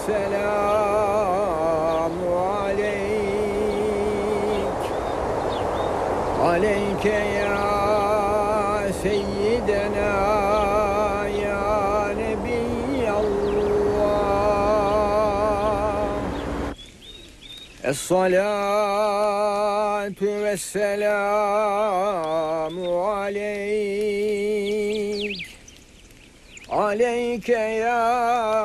Esselamu aleyk Aleyke ya seyyidena ya nebiyallah. Esselatu vesselamu aleyk. Aleyke ya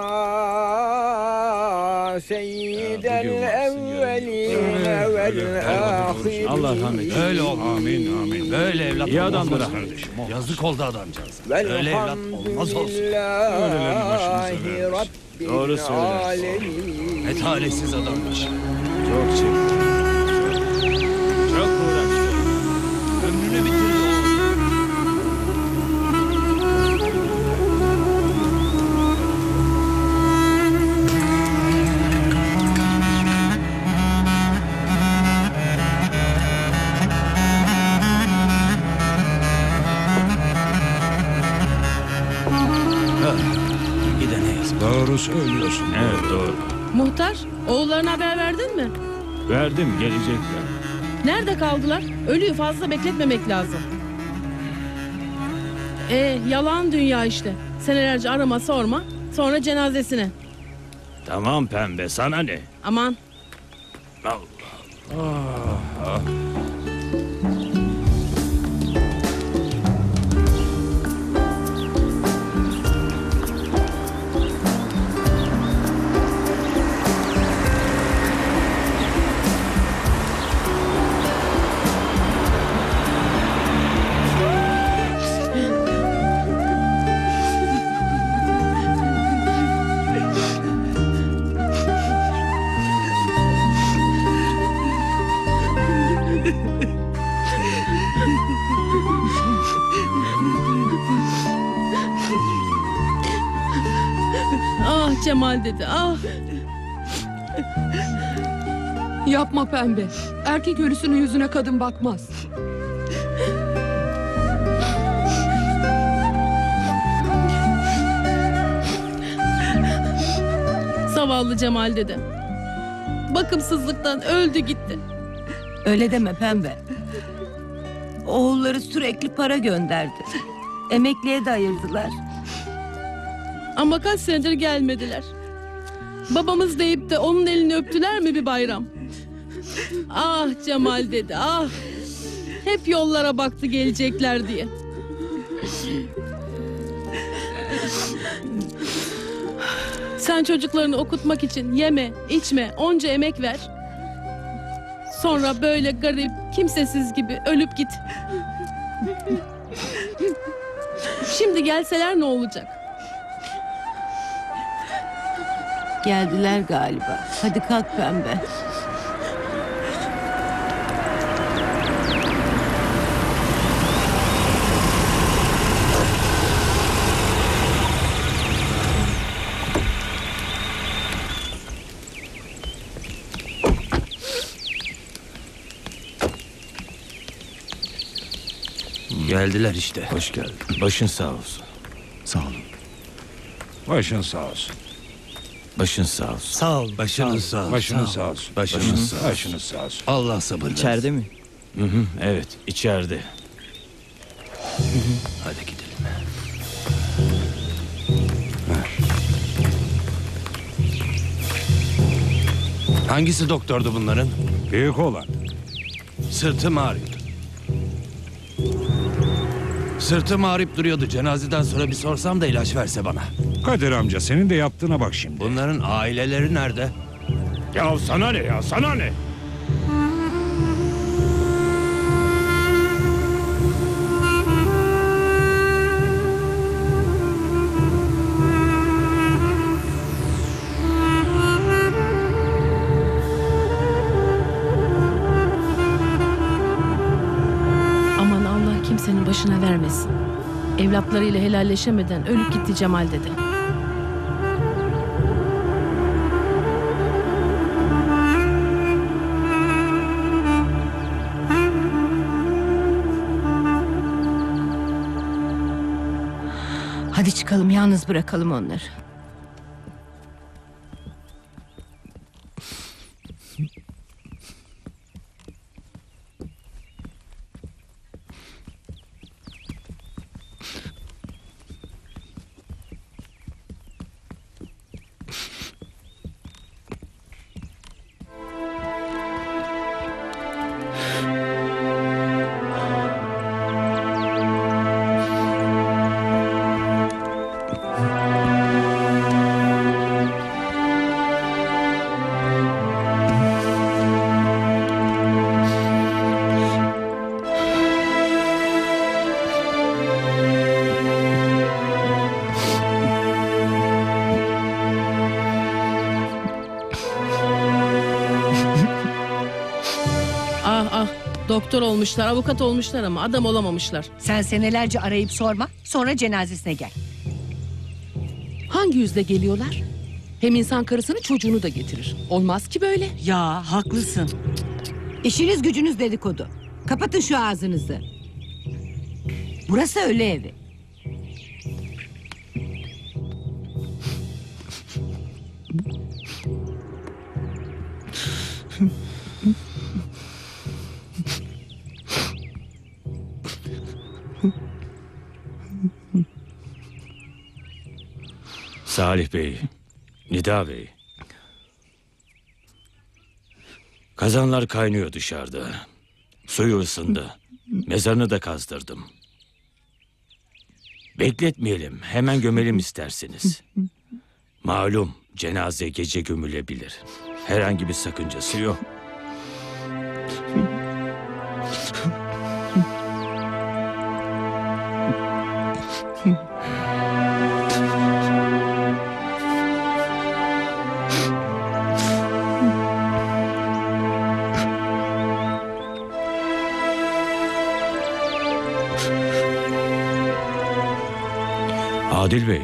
Allah rahmet eylesin. Öyle ol. Amin amin. Böyle evlat İyi adamdır ha. kardeşim. o. Yazık oldu adamcağız. Öyle evlat olmaz olsun. Öylelerin başımıza vermiş. Doğru söylersin. Ne talihsiz adammış. Çok çekti. Doğru söylüyorsun. Evet doğru. Muhtar, oğullarına haber verdin mi? Verdim gelecekler. Nerede kaldılar? Ölüyü fazla bekletmemek lazım. E yalan dünya işte. Senelerce arama sorma, sonra cenazesine. Tamam pembe sana ne? Aman, ah Yapma pembe. Erkek ölüsünün yüzüne kadın bakmaz. Zavallı Cemal dedi. Bakımsızlıktan öldü gitti. Öyle deme pembe. Oğulları sürekli para gönderdi. Emekliye de ayırdılar. Ama kaç senedir gelmediler. Babamız deyip de onun elini öptüler mi bir bayram? Ah Cemal dedi ah. Hep yollara baktı gelecekler diye. Sen çocuklarını okutmak için yeme, içme, onca emek ver. Sonra böyle garip, kimsesiz gibi ölüp git. Şimdi gelseler ne olacak? Geldiler galiba. Hadi kalk pembe. Geldiler işte. Hoş geldin. Başın sağ olsun. Sağ olun. Başın sağ olsun. Başın sağ olsun. Sağ ol. Başınız sağ olsun. Başınız sağ olsun. Başınız sağ olsun. Başınız sağ olsun. Allah sabır versin. İçeride mi? Hı hı, evet içeride. Hadi gidelim. Hangisi doktordu bunların? Büyük olan. Sırtım ağrıyordu. Sırtım ağrıyıp duruyordu. Cenazeden sonra bir sorsam da ilaç verse bana. Kadir amca senin de yaptığına bak şimdi. Bunların aileleri nerede? Ya sana ne ya sana ne? Başına vermesin. Evlatlarıyla helalleşemeden ölüp gitti Cemal dedi. Hadi çıkalım yalnız bırakalım onları. Olmuşlar, avukat olmuşlar ama adam olamamışlar. Sen senelerce arayıp sorma. Sonra cenazesine gel. Hangi yüzle geliyorlar? Hem insan karısını çocuğunu da getirir. Olmaz ki böyle. Ya haklısın. İşiniz gücünüz dedikodu. Kapatın şu ağzınızı. Burası öyle evi. Salih Bey, Nida Bey. Kazanlar kaynıyor dışarıda. Suyu ısındı. Mezarını da kazdırdım. Bekletmeyelim, hemen gömelim isterseniz. Malum cenaze gece gömülebilir. Herhangi bir sakıncası yok. Adil Bey,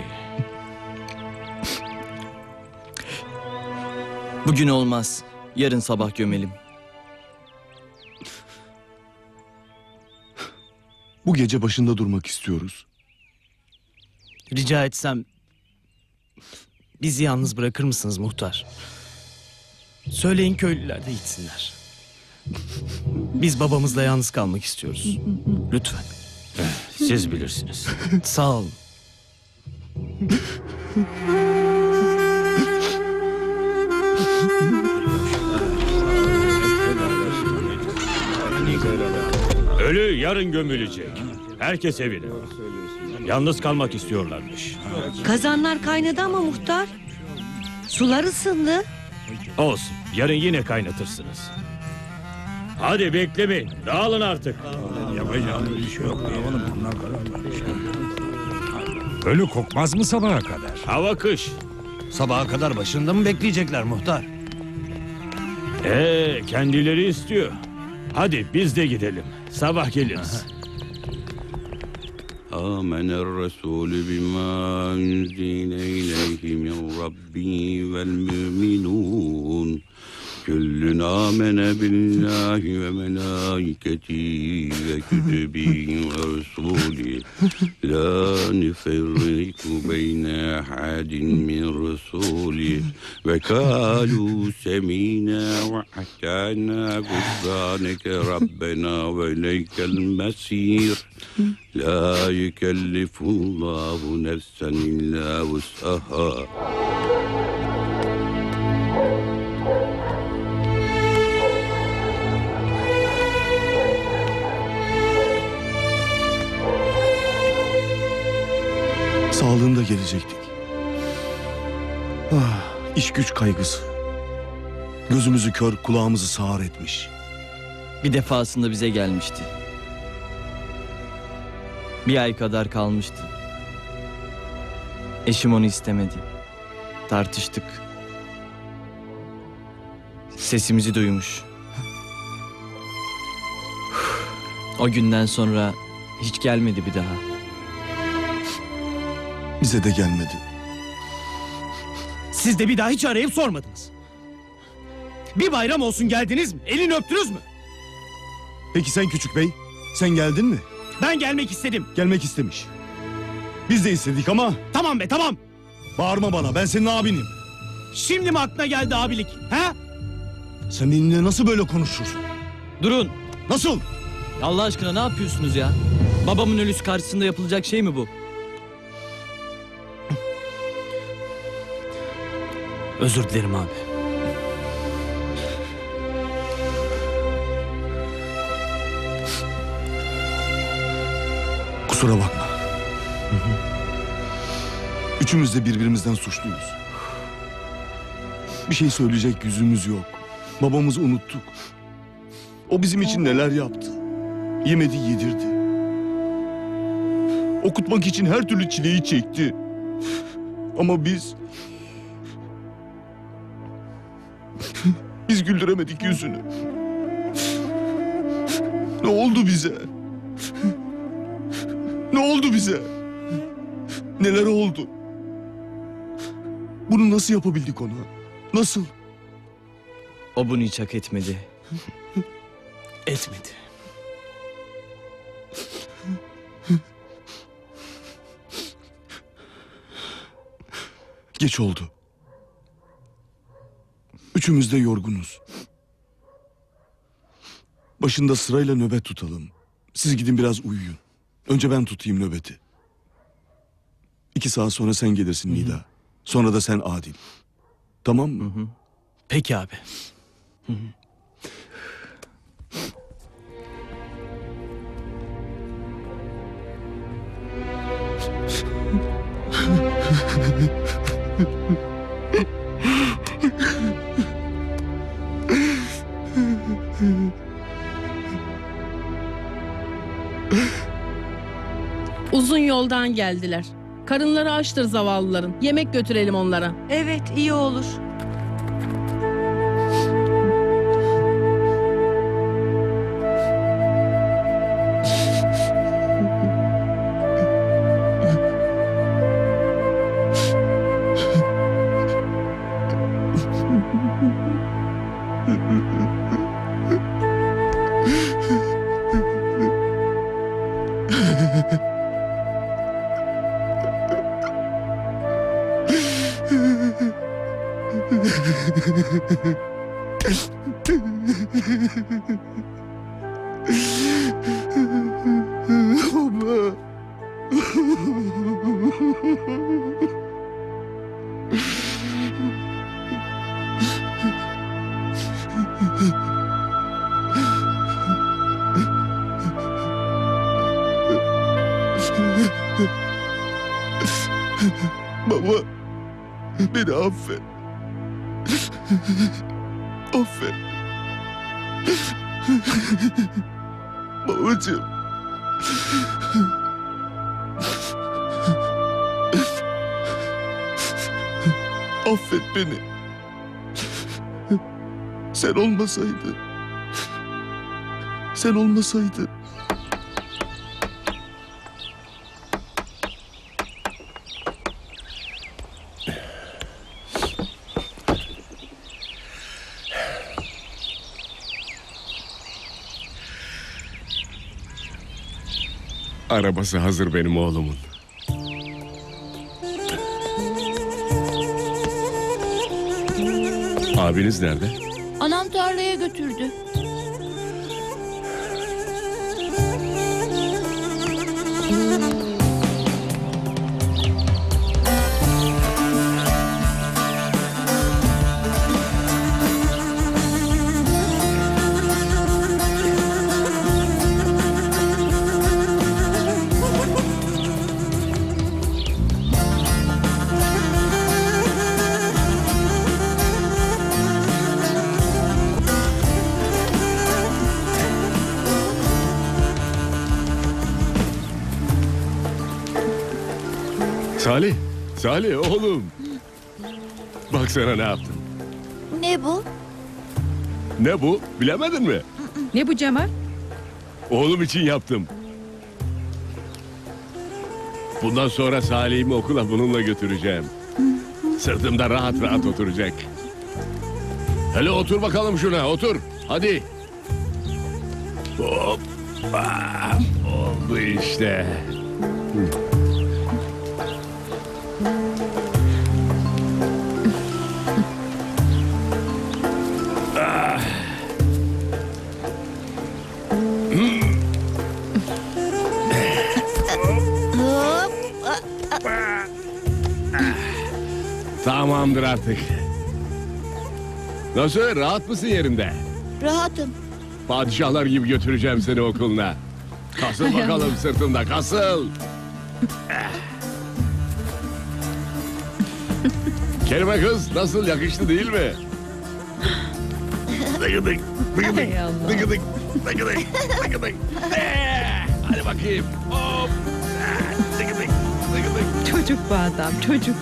Bugün olmaz. Yarın sabah gömelim. Bu gece başında durmak istiyoruz. Rica etsem bizi yalnız bırakır mısınız muhtar? Söyleyin köylüler de gitsinler. Biz babamızla yalnız kalmak istiyoruz. Lütfen. siz bilirsiniz. Sağ olun. Ölü yarın gömülecek. Herkes evine. Yalnız kalmak istiyorlarmış. Kazanlar kaynadı ama muhtar. Sular ısındı. Olsun. Yarın yine kaynatırsınız. Hadi beklemeyin. Dağılın artık. şey Ölü kokmaz mı sabaha kadar? Hava kış. Sabaha kadar başında mı bekleyecekler muhtar? Ee, kendileri istiyor. Hadi biz de gidelim. Sabah geliriz. آمن الرسول بما أنزل إليه من ربه والمؤمنون كل آمن بالله وملائكته وكتبه ورسوله. لا نفرق بين أحد من رسوله. وقالوا سمينا وأطعنا غفرانك ربنا وإليك المصير. لا يكلف الله نفسا إلا وسعها. Sağlığında gelecektik. Ah, iş güç kaygısı. Gözümüzü kör, kulağımızı sağır etmiş. Bir defasında bize gelmişti. Bir ay kadar kalmıştı. Eşim onu istemedi. Tartıştık. Sesimizi duymuş. O günden sonra hiç gelmedi bir daha. Bize de gelmedi. Siz de bir daha hiç arayıp sormadınız. Bir bayram olsun geldiniz mi? Elini öptünüz mü? Peki sen küçük bey, sen geldin mi? Ben gelmek istedim. Gelmek istemiş. Biz de istedik ama Tamam be tamam. bağırma bana, ben senin abinim. Şimdi mi aklına geldi abilik? He? Sen benimle nasıl böyle konuşursun? Durun. Nasıl? Allah aşkına ne yapıyorsunuz ya? Babamın ölüsü karşısında yapılacak şey mi bu? Özür dilerim abi. Kusura bakma. Üçümüz de birbirimizden suçluyuz. Bir şey söyleyecek yüzümüz yok. Babamızı unuttuk. O bizim için neler yaptı. Yemedi yedirdi. Okutmak için her türlü çileyi çekti. Ama biz... biz güldüremedik yüzünü. Ne oldu bize? Ne oldu bize? Neler oldu? Bunu nasıl yapabildik ona? Nasıl? O bunu hiç hak etmedi. Etmedi. Geç oldu. Üçümüz de yorgunuz. Başında sırayla nöbet tutalım. Siz gidin biraz uyuyun. Önce ben tutayım nöbeti. İki saat sonra sen gelirsin Nida. Sonra da sen Adil. Tamam mı? Peki abi. Uzun yoldan geldiler. Karınları açtır zavallıların. Yemek götürelim onlara. Evet iyi olur. Affet beni. Sen olmasaydın. Sen olmasaydın. Arabası hazır benim oğlumun. Abiniz nerede? Anam tarlaya götürdü. Salih, oğlum. Baksana ne yaptım. Ne bu? Ne bu? Bilemedin mi? Ne bu Cemal? Oğlum için yaptım. Bundan sonra Salih'imi okula bununla götüreceğim. Sırtımda rahat rahat oturacak. Hele otur bakalım şuna, otur. Hadi. Hop. Ah, Oldu işte. Tamamdır artık. Nasıl? Rahat mısın yerinde? Rahatım. Padişahlar gibi götüreceğim seni okuluna. Kasıl bakalım sırtımda, kasıl. Kerime kız nasıl yakıştı değil mi? Dıgıdık, dıgıdık, dıgıdık, dıgıdık, dıgıdık. Eh, Hadi bakayım. Hop. Dıgıdık, dıgıdık. Çocuk bu adam çocuk.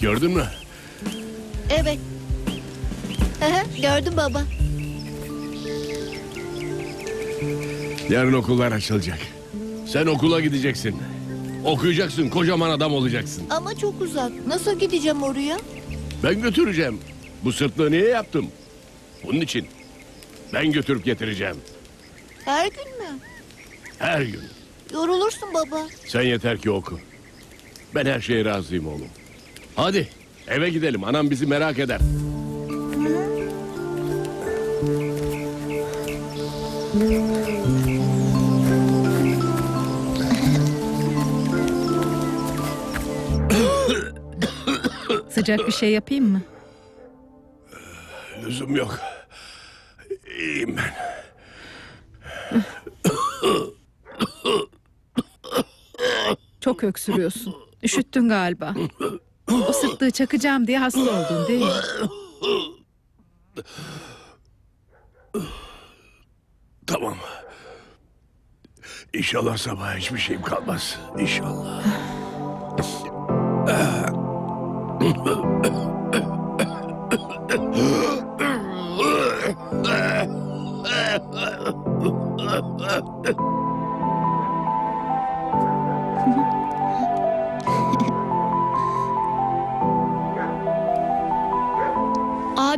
Gördün mü? Evet. Hı, Gördüm baba. Yarın okullar açılacak. Sen okula gideceksin. Okuyacaksın. Kocaman adam olacaksın. Ama çok uzak. Nasıl gideceğim oraya? Ben götüreceğim. Bu sırtlığı niye yaptım? Bunun için. Ben götürüp getireceğim. Her gün mü? Her gün. Yorulursun baba. Sen yeter ki oku. Ben her şeye razıyım oğlum. Hadi eve gidelim. Anam bizi merak eder. Sıcak bir şey yapayım mı? Lüzum yok. İyiyim ben. Çok öksürüyorsun. Üşüttün galiba. O sırtlığı çakacağım diye hasta oldun değil mi? Tamam. İnşallah sabah hiçbir şeyim kalmaz. İnşallah.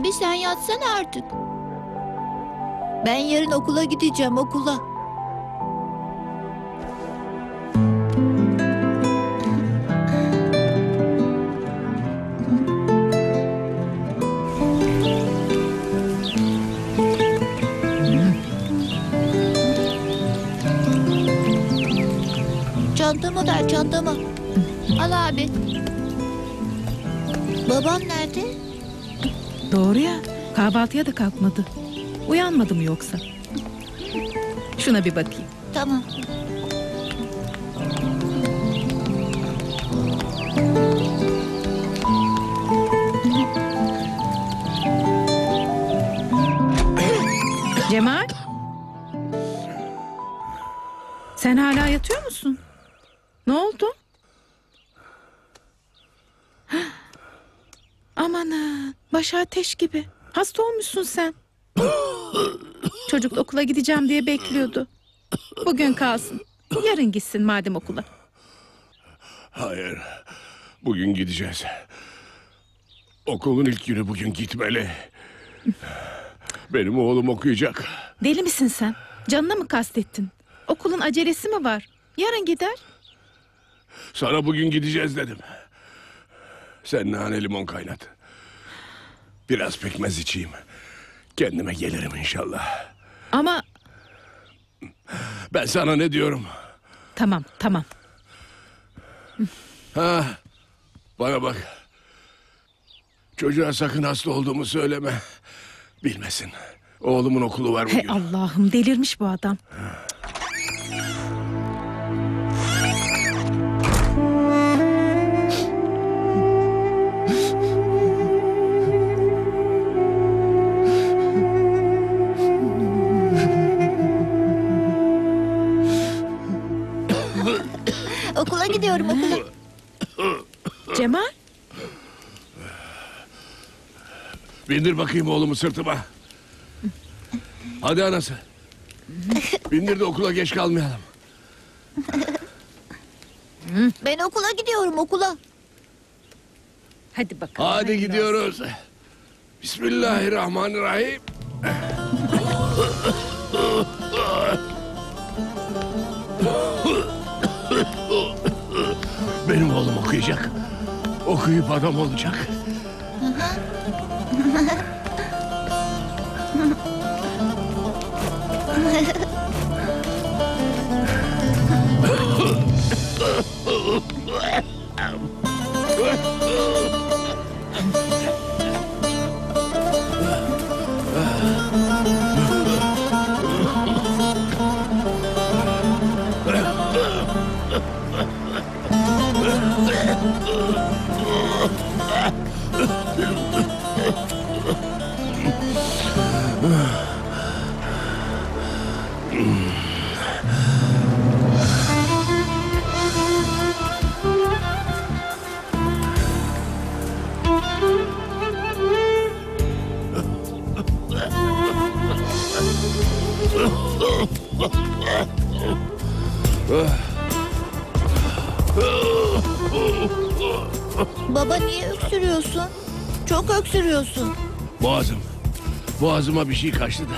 Abi sen yatsana artık. Ben yarın okula gideceğim okula. Çantamı ver çantamı. Al abi. Babam nerede? Doğru ya. Kahvaltıya da kalkmadı. Uyanmadı mı yoksa? Şuna bir bakayım. Tamam. Cemal? Sen hala yatıyor musun? Ne oldu? Hah! Başı ateş gibi. Hasta olmuşsun sen. Çocuk okula gideceğim diye bekliyordu. Bugün kalsın. Yarın gitsin madem okula. Hayır. Bugün gideceğiz. Okulun ilk günü bugün gitmeli. Benim oğlum okuyacak. Deli misin sen? Canına mı kastettin? Okulun acelesi mi var? Yarın gider. Sana bugün gideceğiz dedim. Sen nane limon kaynat. Biraz pekmez içeyim. Kendime gelirim inşallah. Ama Ben sana ne diyorum? tamam tamam. Ha, bana bak. Çocuğa sakın hasta olduğumu söyleme. Bilmesin. Oğlumun okulu var He bugün. Allah'ım delirmiş bu adam. Gidiyorum okula. Cemal Bindir bakayım oğlumu sırtıma. Hadi anası. Bindir de okula geç kalmayalım. Ben okula gidiyorum okula. hadi bakalım. Hadi gidiyoruz. Bismillahirrahmanirrahim. Benim oğlum okuyacak. Okuyup adam olacak. Baba Boğazıma bir şey kaçtı da.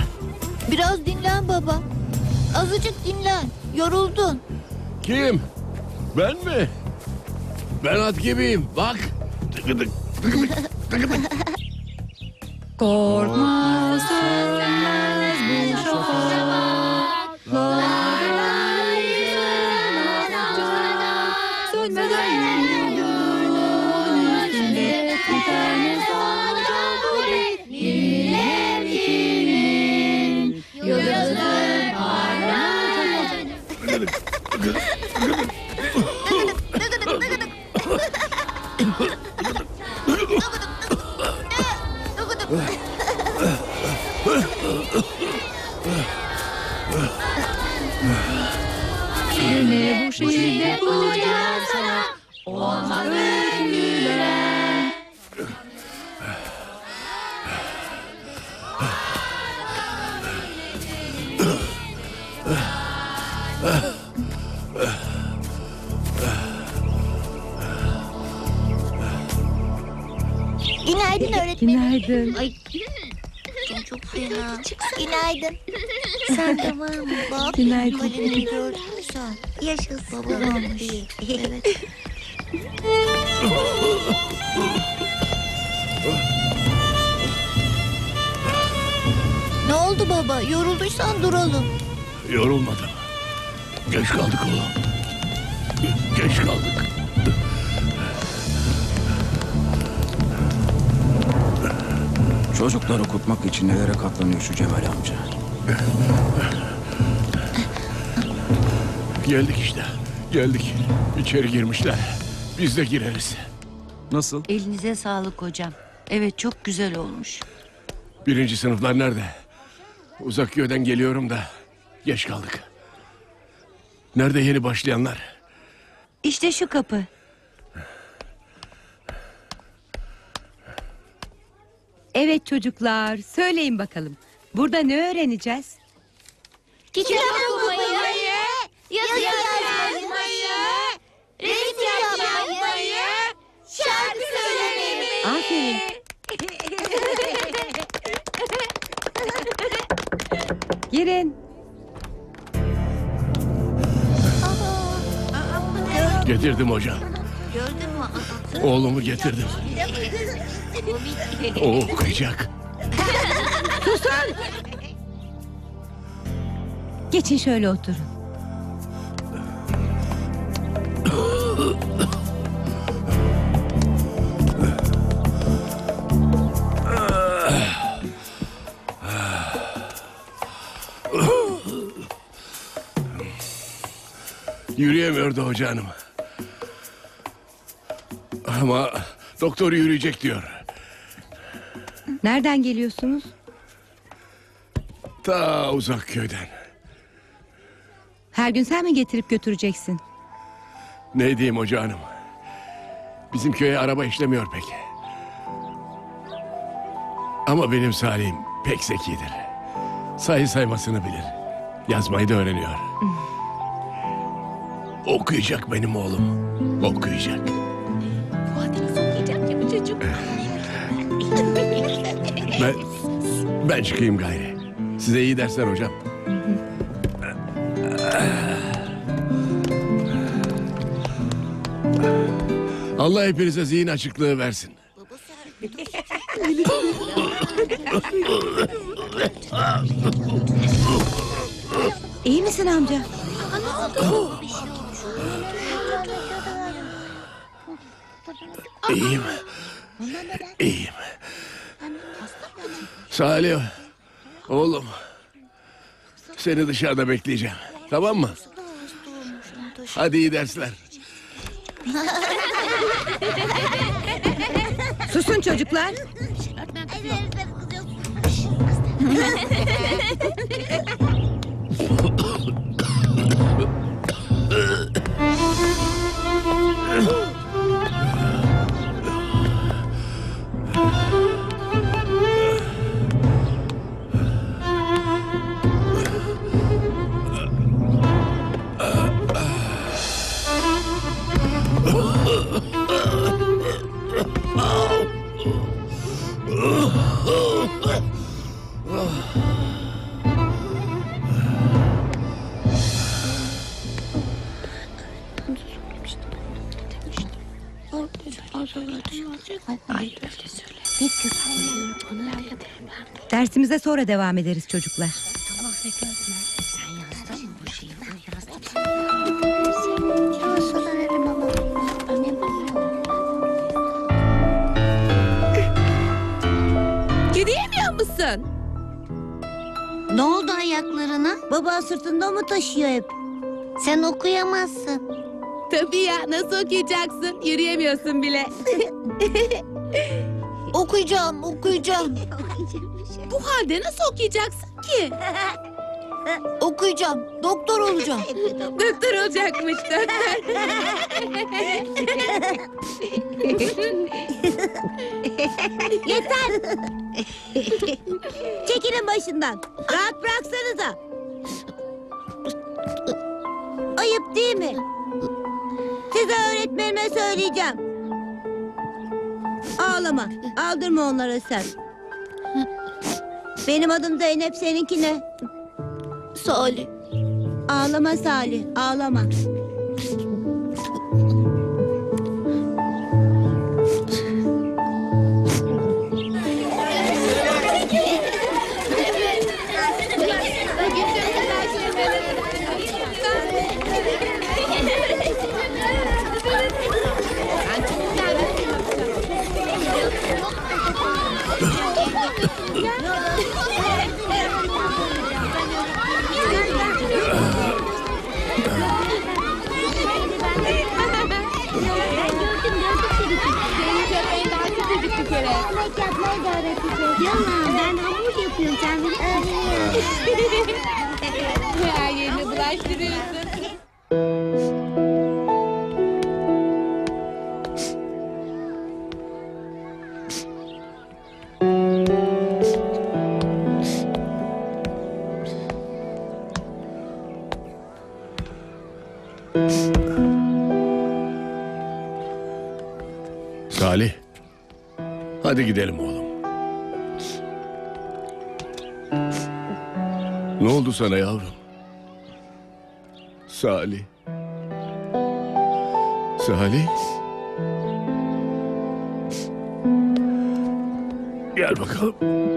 Biraz dinlen baba. Azıcık dinlen. Yoruldun. Kim? Ben mi? Ben at gibiyim. Bak. Tıkıdık, tıkıdık, tıkıdık. İçeri girmişler. Biz de gireriz. Nasıl? Elinize sağlık hocam. Evet çok güzel olmuş. Birinci sınıflar nerede? Uzak köyden geliyorum da geç kaldık. Nerede yeni başlayanlar? İşte şu kapı. Evet çocuklar söyleyin bakalım. Burada ne öğreneceğiz? Kitap okumayı, yazı yazmayı, Girin. Getirdim hocam. Gördün mü? Oğlumu getirdim. O okuyacak. Geçin şöyle oturun. Yürüyemiyordu hoca hanım. Ama doktor yürüyecek diyor. Nereden geliyorsunuz? Ta uzak köyden. Her gün sen mi getirip götüreceksin? Ne diyeyim hoca hanım? Bizim köye araba işlemiyor pek. Ama benim Salih'im pek zekidir. Sayı saymasını bilir. Yazmayı da öğreniyor. Okuyacak benim oğlum. Okuyacak. Ben, ben çıkayım gayri. Size iyi dersler hocam. Allah hepinize zihin açıklığı versin. İyi misin amca? İyiyim. İyiyim. Salih, oğlum. Seni dışarıda bekleyeceğim. Tamam mı? Hadi iyi dersler. Susun çocuklar. Dersimize sonra devam ederiz çocuklar. Yürüyemiyor musun? Ne oldu ayaklarına? Baba sırtında mı taşıyor hep? Sen okuyamazsın. Tabii ya nasıl okuyacaksın? Yürüyemiyorsun bile. Okuyacağım, okuyacağım. Bu halde nasıl okuyacaksın ki? Okuyacağım. Doktor olacağım. Doktor olacakmış doktor. Yeter. Çekilin başından. Rahat bıraksanıza. Ayıp değil mi? Size öğretmenime söyleyeceğim. Ağlama. Aldırma onlara sen. Benim adım Zeynep seninki ne? Salih. Ağlama Salih. Ağlama. Yemek yapmayı da öğreteceğiz. Yalan ben hamur yapıyorum sen beni Her yerini bulaştırıyorsun. Hadi gidelim oğlum. Ne oldu sana yavrum? Salih. Salih. Gel bakalım.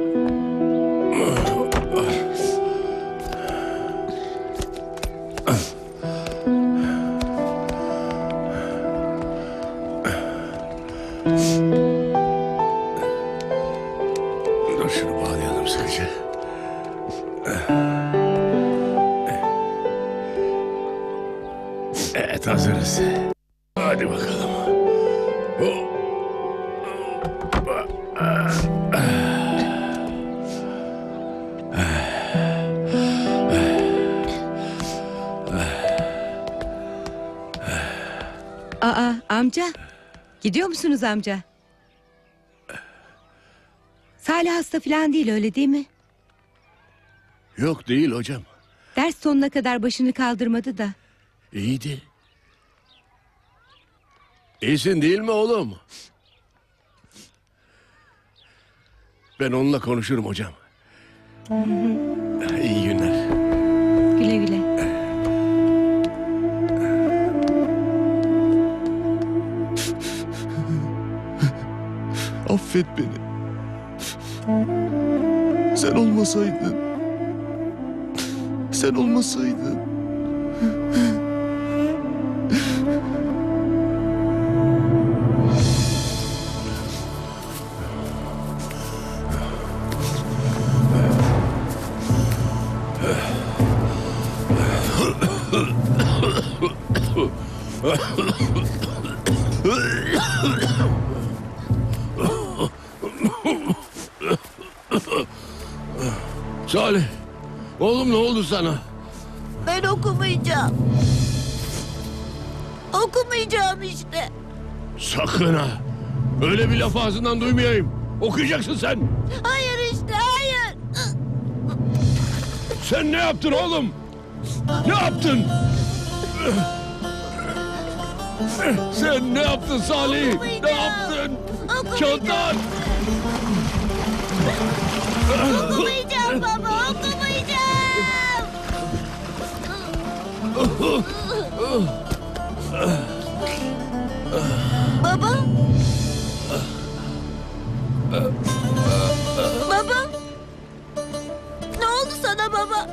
Gidiyor musunuz amca? Salih hasta falan değil öyle değil mi? Yok değil hocam. Ders sonuna kadar başını kaldırmadı da. İyiydi. İyisin değil mi oğlum? Ben onunla konuşurum hocam. İyi günler. Affet beni. Sen olmasaydın. Sen olmasaydın. Oğlum ne oldu sana? Ben okumayacağım. Okumayacağım işte. Sakın ha. Öyle bir laf ağzından duymayayım. Okuyacaksın sen. Hayır işte hayır. Sen ne yaptın oğlum? Ne yaptın? Sen ne yaptın Salih? Ne yaptın? Çantan! Okumayacağım Baba? Baba? Ne oldu sana baba?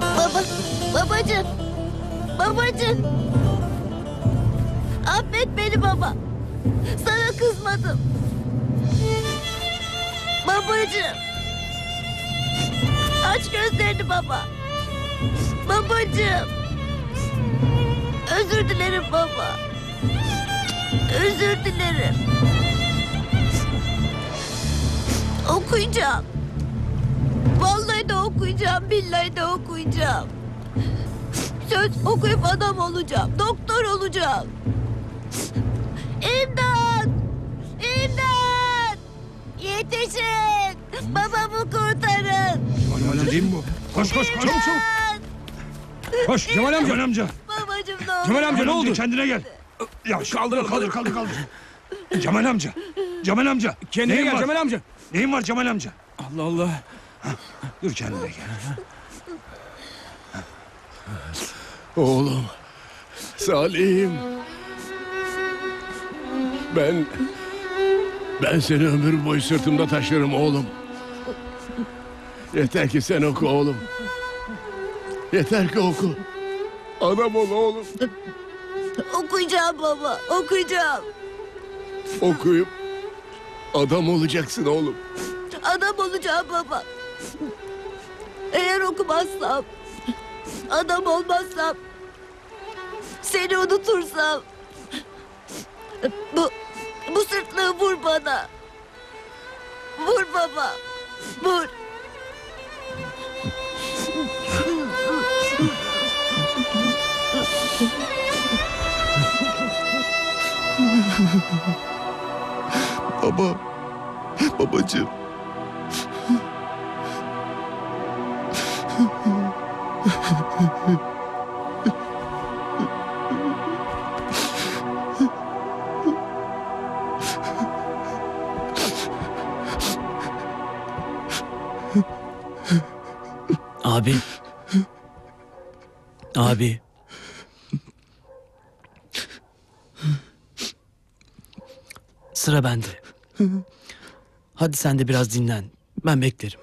Baba, babacığım, babacığım. Beni baba. Sana kızmadım. Babacığım. Aç gözlerini baba. Babacığım. Özür dilerim baba. Özür dilerim. Okuyacağım. Vallahi de okuyacağım, billahi de okuyacağım. Söz okuyup adam olacağım, doktor olacağım. Yetişin! Babamı kurtarın! Cemal amca değil mi bu? Koş koş koş. Çabuk çabuk. Koş Cemal amca. Cemal amca. Babacığım ne oldu? Cemal amca ne oldu? Kendine gel. Ya kaldır kaldır kaldır kaldır. Cemal amca. Cemal amca. Kendine Neyin gel var? Cemal amca. Neyin var Cemal amca? Allah Allah. Dur kendine gel. Oğlum. Salih'im. Ben... Ben seni ömür boyu sırtımda taşırım oğlum. Yeter ki sen oku oğlum. Yeter ki oku. Adam ol oğlum. Okuyacağım baba, okuyacağım. Okuyup adam olacaksın oğlum. Adam olacağım baba. Eğer okumazsam, adam olmazsam, seni unutursam, bu, bu sırtlığı vur bana. Vur baba, vur. Baba. Babacığım. Sıra bende. Hadi sen de biraz dinlen. Ben beklerim.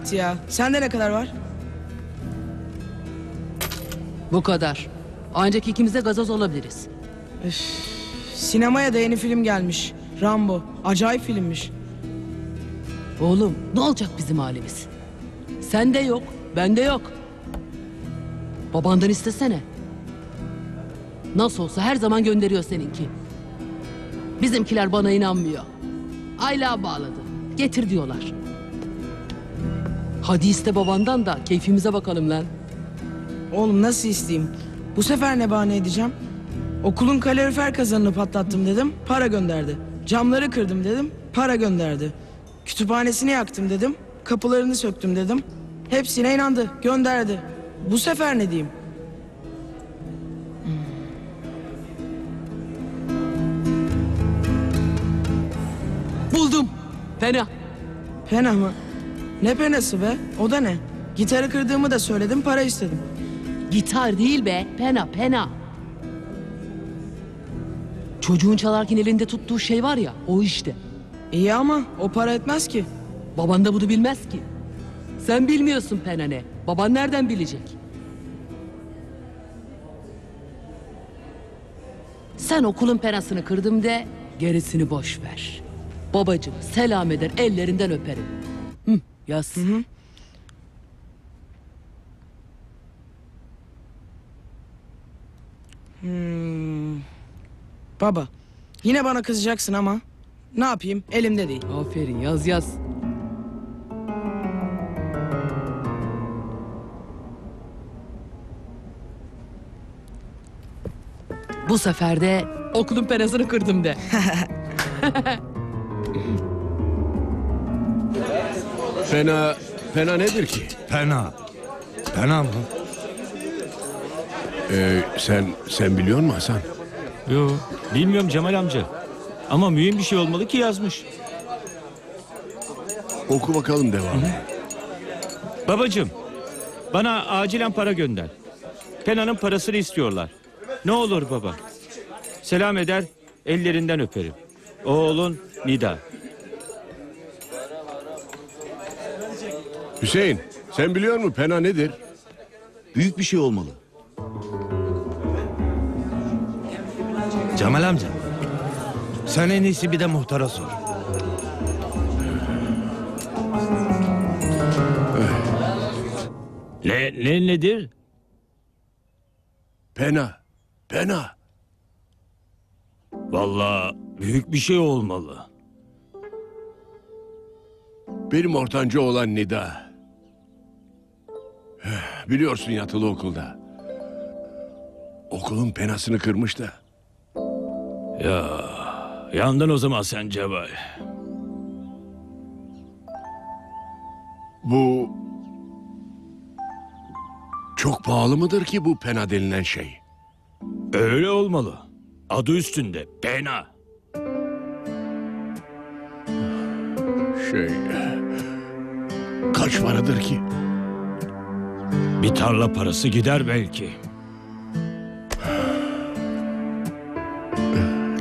Bitti ya. Sende ne kadar var? Bu kadar. Ancak ikimiz de gazoz olabiliriz. Üf, sinemaya da yeni film gelmiş. Rambo. Acayip filmmiş. Oğlum ne olacak bizim halimiz? Sende yok, bende yok. Babandan istesene. Nasıl olsa her zaman gönderiyor seninki. Bizimkiler bana inanmıyor. Ayla bağladı. Getir diyorlar. Hadi iste babandan da keyfimize bakalım lan. Oğlum nasıl isteyeyim? Bu sefer ne bahane edeceğim? Okulun kalorifer kazanını patlattım dedim. Para gönderdi. Camları kırdım dedim. Para gönderdi. Kütüphanesini yaktım dedim. Kapılarını söktüm dedim. Hepsine inandı, gönderdi. Bu sefer ne diyeyim? Buldum. Pena. Pena mı? Ne penası be? O da ne? Gitarı kırdığımı da söyledim, para istedim. Gitar değil be. Pena, pena. Çocuğun çalarken elinde tuttuğu şey var ya, o işte. İyi ama o para etmez ki. Baban da bunu bilmez ki. Sen bilmiyorsun pena ne. Baban nereden bilecek? Sen okulun penasını kırdım de gerisini boş ver. Babacım selam eder ellerinden öperim. Hı, yaz. Hmm. Baba, yine bana kızacaksın ama ne yapayım? Elimde değil. Aferin yaz yaz. Bu sefer de okulun penasını kırdım de. Fena, fena nedir ki? Fena. Fena mı? Ee, sen, sen biliyor musun Hasan? Yo, bilmiyorum Cemal amca. Ama mühim bir şey olmalı ki yazmış. Oku bakalım devamı. Babacım, bana acilen para gönder. Pena'nın parasını istiyorlar. Ne olur baba. Selam eder, ellerinden öperim. Oğlun Nida. Hüseyin, sen biliyor musun pena nedir? Büyük bir şey olmalı. Cemal amca. Sen en iyisi bir de muhtara sor. Ne, ne nedir? Pena, pena. Vallahi büyük bir şey olmalı. Benim ortanca olan Nida. Biliyorsun yatılı okulda. Okulun penasını kırmış da. Ya, yandın o zaman sen Cemal. Bu... Çok pahalı mıdır ki bu pena denilen şey? Öyle olmalı. Adı üstünde, Pena. Şey... Kaç paradır ki? Bir tarla parası gider belki.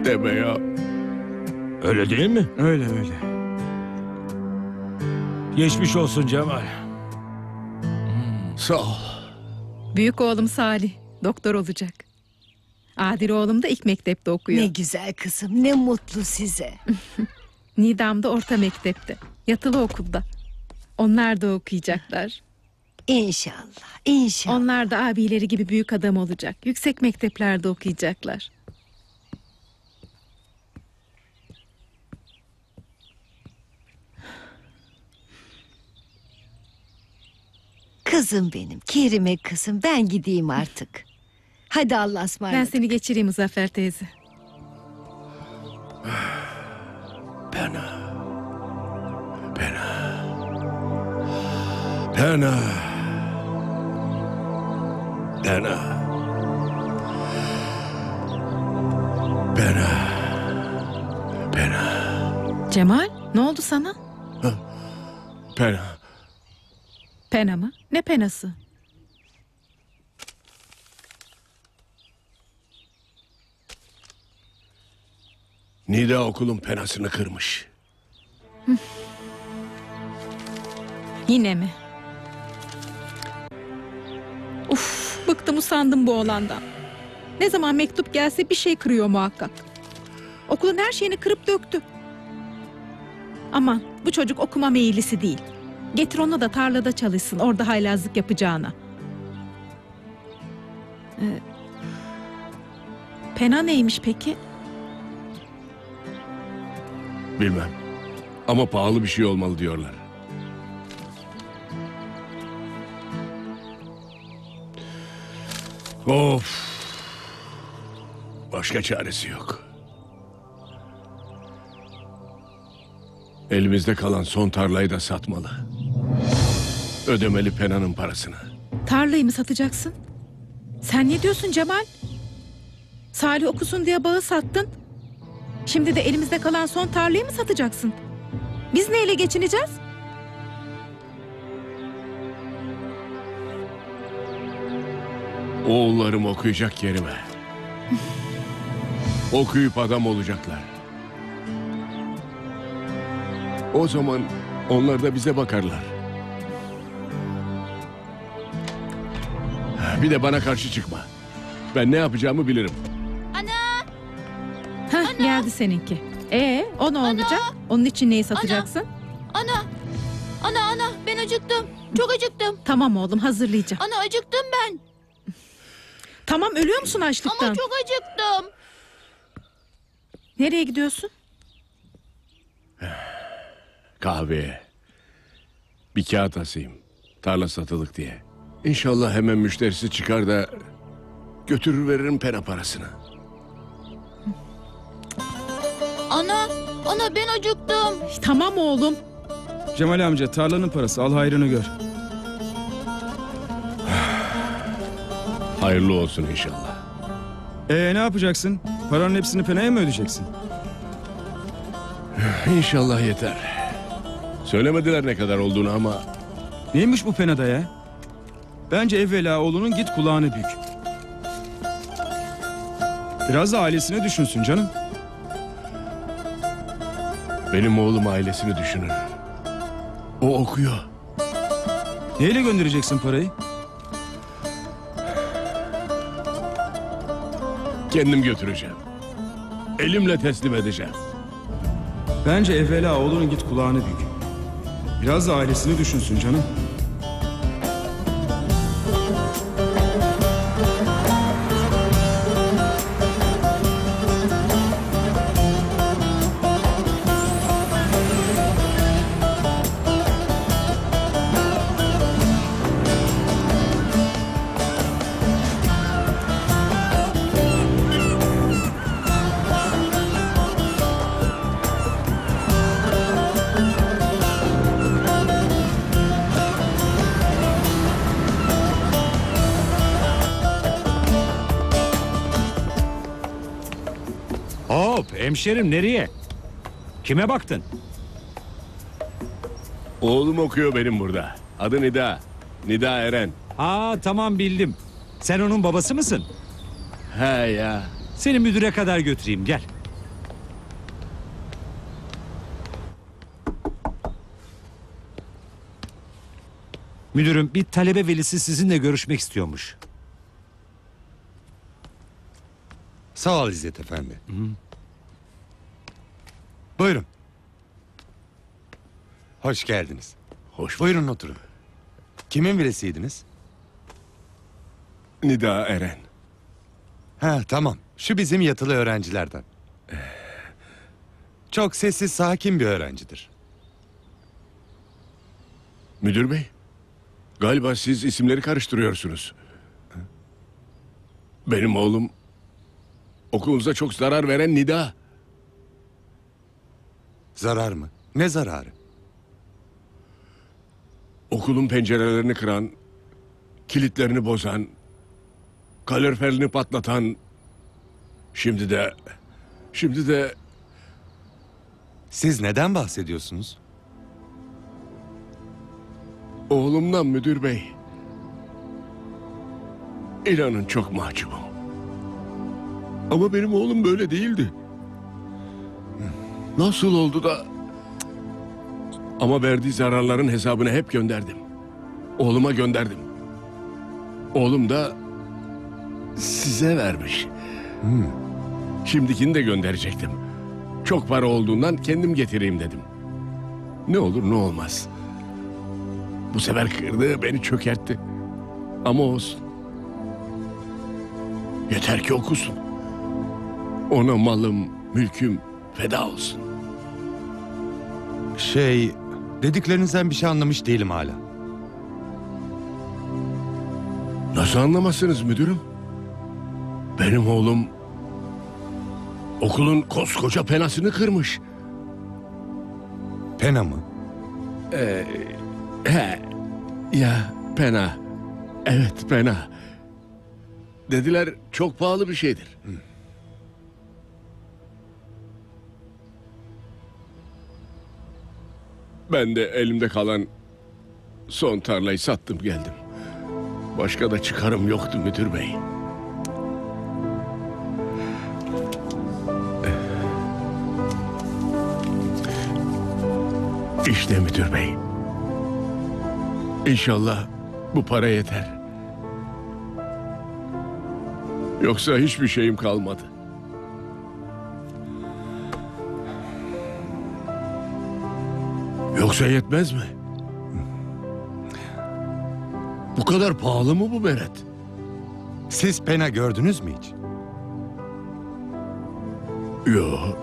Deme ya. Öyle değil mi? Öyle öyle. Geçmiş olsun Cemal. Sağ ol. Büyük oğlum Salih doktor olacak. Adil oğlum da ilk mektepte okuyor. Ne güzel kızım ne mutlu size. Nidam da orta mektepte. Yatılı okulda. Onlar da okuyacaklar. İnşallah inşallah. Onlar da abileri gibi büyük adam olacak. Yüksek mekteplerde okuyacaklar. Kızım benim Kerime kızım ben gideyim artık. Hadi Allah'a Ben ısmarladık. seni geçireyim Muzaffer teyze. Pena. Pena. Pena. Pena. Pena. Pena. Cemal ne oldu sana? Pena. Pena mı? Ne penası? Nida okulun penasını kırmış. Yine mi? Uf, bıktım usandım bu oğlandan. Ne zaman mektup gelse bir şey kırıyor muhakkak. Okulun her şeyini kırıp döktü. Aman bu çocuk okuma meyillisi değil. Getir onu da tarlada çalışsın orada haylazlık yapacağına. Ee, pena neymiş peki? Bilmem. Ama pahalı bir şey olmalı diyorlar. Of. Başka çaresi yok. Elimizde kalan son tarlayı da satmalı. Ödemeli penanın parasını. Tarlayı mı satacaksın? Sen ne diyorsun Cemal? Salih okusun diye bağı sattın. Şimdi de elimizde kalan son tarlayı mı satacaksın? Biz neyle geçineceğiz? Oğullarım okuyacak yerime. Okuyup adam olacaklar. O zaman onlar da bize bakarlar. Bir de bana karşı çıkma. Ben ne yapacağımı bilirim. Hah geldi seninki. Ee o ne olacak? Onun için neyi satacaksın? Ana. Ana ana ben acıktım. Çok acıktım. Tamam oğlum hazırlayacağım. Ana acıktım ben. Tamam ölüyor musun açlıktan? Ama çok acıktım. Nereye gidiyorsun? Kahveye. Bir kağıt asayım. Tarla satılık diye. İnşallah hemen müşterisi çıkar da götürür veririm pena parasını. Ana. Ana ben acıktım. Tamam oğlum. Cemal amca tarlanın parası al hayrını gör. Hayırlı olsun inşallah. Ee ne yapacaksın? Paranın hepsini penaya mı ödeyeceksin? İnşallah yeter. Söylemediler ne kadar olduğunu ama Neymiş bu penada ya? Bence evvela oğlunun git kulağını bük. Biraz da ailesine düşünsün canım. benim oğlum ailesini düşünür. O okuyor. Neyle göndereceksin parayı? Kendim götüreceğim. Elimle teslim edeceğim. Bence evvela oğlunun git kulağını bük. Biraz da ailesini düşünsün canım. Hemşerim nereye? Kime baktın? Oğlum okuyor benim burada. Adı Nida. Nida Eren. Aa tamam bildim. Sen onun babası mısın? He ya. Seni müdüre kadar götüreyim gel. Müdürüm bir talebe velisi sizinle görüşmek istiyormuş. Sağ ol İzzet Efendi. Buyurun. Hoş geldiniz. Hoş Buyurun oturun. Kimin velisiydiniz? Nida Eren. Ha tamam. Şu bizim yatılı öğrencilerden. Çok sessiz, sakin bir öğrencidir. Müdür bey. Galiba siz isimleri karıştırıyorsunuz. Benim oğlum okulunuza çok zarar veren Nida. Zarar mı? Ne zararı? Okulun pencerelerini kıran, kilitlerini bozan, kaloriferini patlatan, şimdi de, şimdi de Siz neden bahsediyorsunuz? oğlumdan müdür bey. İnanın çok mahcubum. Ama benim oğlum böyle değildi. Nasıl oldu da... Ama verdiği zararların hesabını hep gönderdim. Oğluma gönderdim. Oğlum da size vermiş. Şimdikini de gönderecektim. Çok para olduğundan kendim getireyim dedim. Ne olur ne olmaz. Bu sefer kırdı beni çökertti. Ama olsun. Yeter ki okusun. Ona malım, mülküm feda olsun. Şey, dediklerinizden bir şey anlamış değilim hala. Nasıl anlamazsınız müdürüm? Benim oğlum okulun koskoca penasını kırmış. Pena mı? Ee, he, Ya pena. Evet pena. Dediler çok pahalı bir şeydir. Ben de elimde kalan son tarlayı sattım geldim. Başka da çıkarım yoktu müdür bey. İşte müdür bey. İnşallah bu para yeter. Yoksa hiçbir şeyim kalmadı. Yoksa yetmez mi? Bu kadar pahalı mı bu beret? Siz pena gördünüz mü hiç? Yok.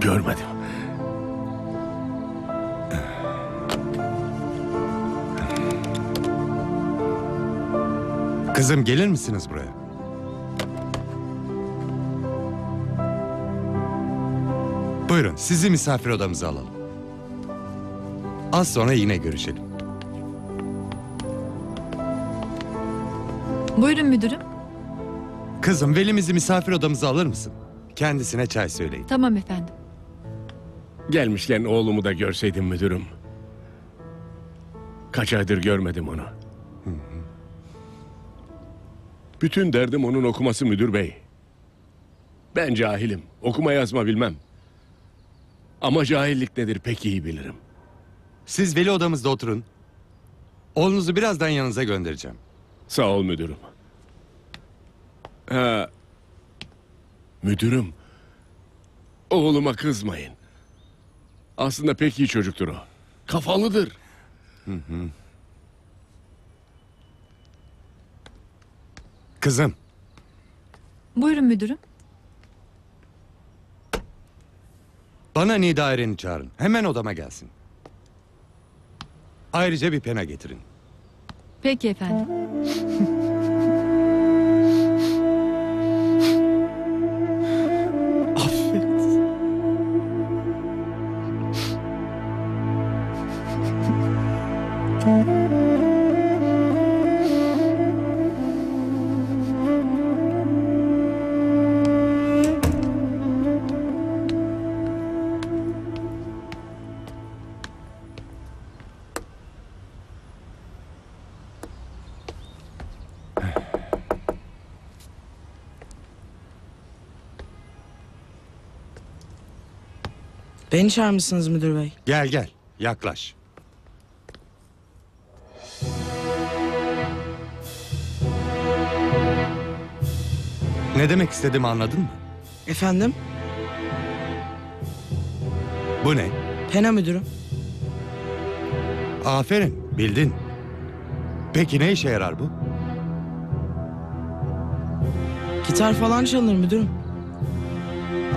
Görmedim. Kızım gelir misiniz buraya? Buyurun sizi misafir odamıza alalım. Az sonra yine görüşelim. Buyurun müdürüm. Kızım velimizi misafir odamıza alır mısın? Kendisine çay söyleyin. Tamam efendim. Gelmişken oğlumu da görseydim müdürüm. Kaç aydır görmedim onu. Bütün derdim onun okuması müdür bey. Ben cahilim. Okuma yazma bilmem. Ama cahillik nedir pek iyi bilirim. Siz veli odamızda oturun. Oğlunuzu birazdan yanınıza göndereceğim. Sağ ol müdürüm. Ha, müdürüm. Oğluma kızmayın. Aslında pek iyi çocuktur o. Kafalıdır. Kızım Buyurun müdürüm. bana Nida Eren'i çağırın. Hemen odama gelsin. Ayrıca bir pena getirin. Peki efendim. Beni çağırmışsınız müdür bey. Gel gel yaklaş. Ne demek istediğimi anladın mı? Efendim? Bu ne? Pena müdürüm. Aferin bildin. Peki ne işe yarar bu? Gitar falan çalınır müdürüm.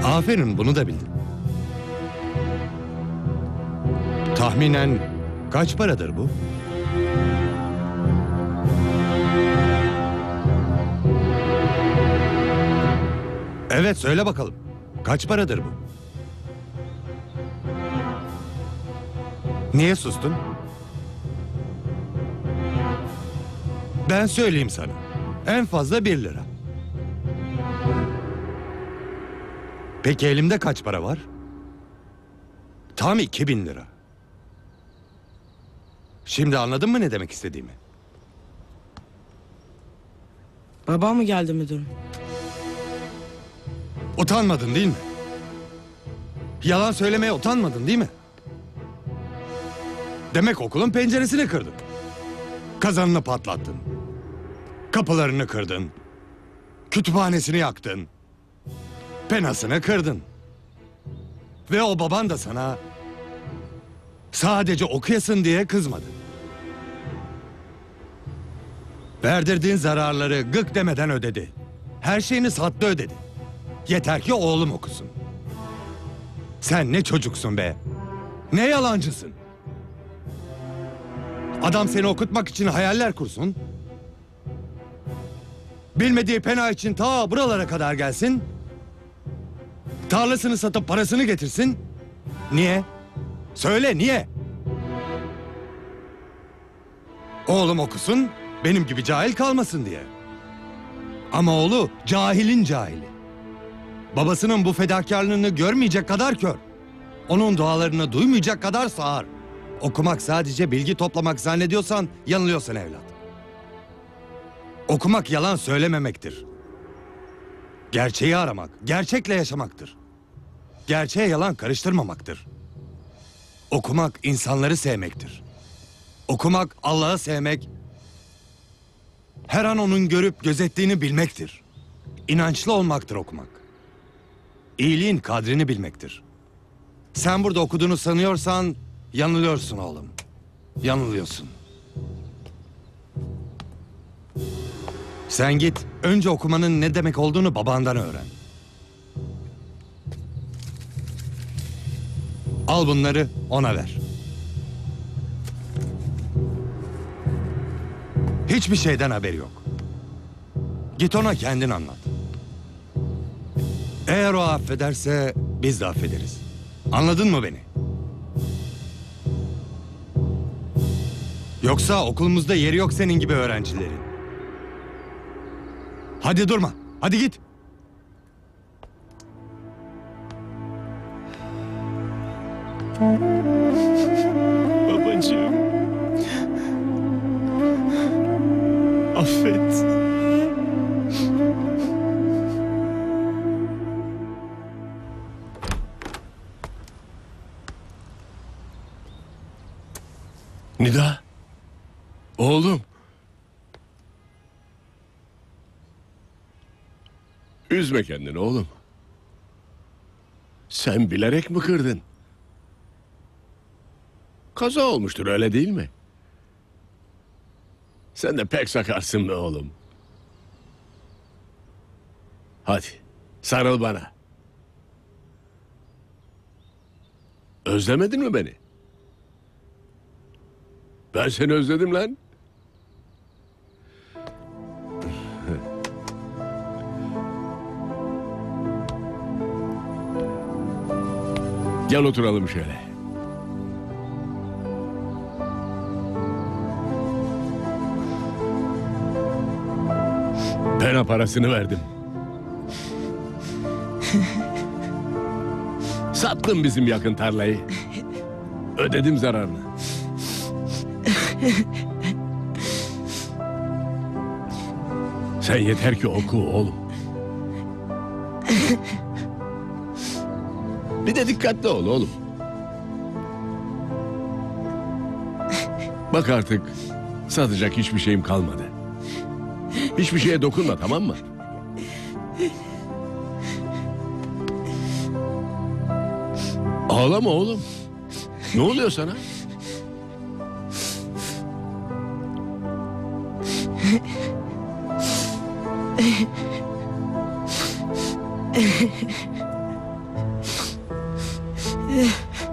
Aferin bunu da bildin. Tahminen kaç paradır bu? Evet söyle bakalım. Kaç paradır bu? Niye sustun? Ben söyleyeyim sana. En fazla bir lira. Peki elimde kaç para var? Tam iki bin lira. Şimdi anladın mı ne demek istediğimi? Babam mı geldi müdürüm? Utanmadın değil mi? Yalan söylemeye utanmadın değil mi? Demek okulun penceresini kırdın. Kazanını patlattın. Kapılarını kırdın. Kütüphanesini yaktın. Penasını kırdın. Ve o baban da sana sadece okuyasın diye kızmadı. Verdirdiğin zararları gık demeden ödedi. Her şeyini sattı ödedi. Yeter ki oğlum okusun. Sen ne çocuksun be. Ne yalancısın. Adam seni okutmak için hayaller kursun. Bilmediği pena için ta buralara kadar gelsin. Tarlasını satıp parasını getirsin. Niye? Söyle niye? Oğlum okusun, benim gibi cahil kalmasın diye. Ama oğlu cahilin cahili. Babasının bu fedakarlığını görmeyecek kadar kör. Onun dualarını duymayacak kadar sağır. Okumak sadece bilgi toplamak zannediyorsan yanılıyorsun evlat. Okumak yalan söylememektir. Gerçeği aramak, gerçekle yaşamaktır. Gerçeğe yalan karıştırmamaktır. Okumak insanları sevmektir. Okumak Allah'ı sevmek, her an onun görüp gözettiğini bilmektir. İnançlı olmaktır okumak. İyiliğin kadrini bilmektir. Sen burada okuduğunu sanıyorsan yanılıyorsun oğlum. Yanılıyorsun. Sen git önce okumanın ne demek olduğunu babandan öğren. Al bunları ona ver. Hiçbir şeyden haberi yok. Git ona kendin anlat. Eğer o affederse biz de affederiz. Anladın mı beni? Yoksa okulumuzda yeri yok senin gibi öğrencilerin. Hadi durma. Hadi git. Babacığım. Affet. Nida. Oğlum. Üzme kendini oğlum. Sen bilerek mi kırdın? Kaza olmuştur öyle değil mi? Sen de pek sakarsın be oğlum. Hadi sarıl bana. Özlemedin mi beni? Ben seni özledim lan. Gel oturalım şöyle. Pena parasını verdim. Sattım bizim yakın tarlayı. Ödedim zararını. Sen yeter ki oku oğlum. Bir de dikkatli ol oğlum. Bak artık satacak hiçbir şeyim kalmadı. Hiçbir şeye dokunma tamam mı? Ağlama oğlum. Ne oluyor sana?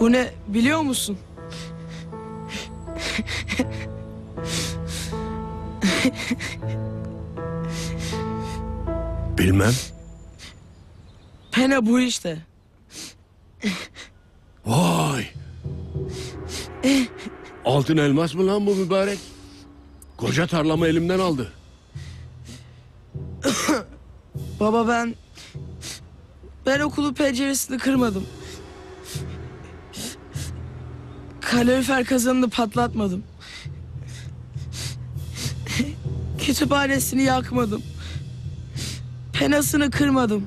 Bu ne biliyor musun? Bilmem. Pena bu işte. Vay. Altın elmas mı lan bu mübarek? Koca tarlamı elimden aldı. Baba ben... Ben okulu penceresini kırmadım. Kalorifer kazanını patlatmadım. Kütüphanesini yakmadım. Penasını kırmadım.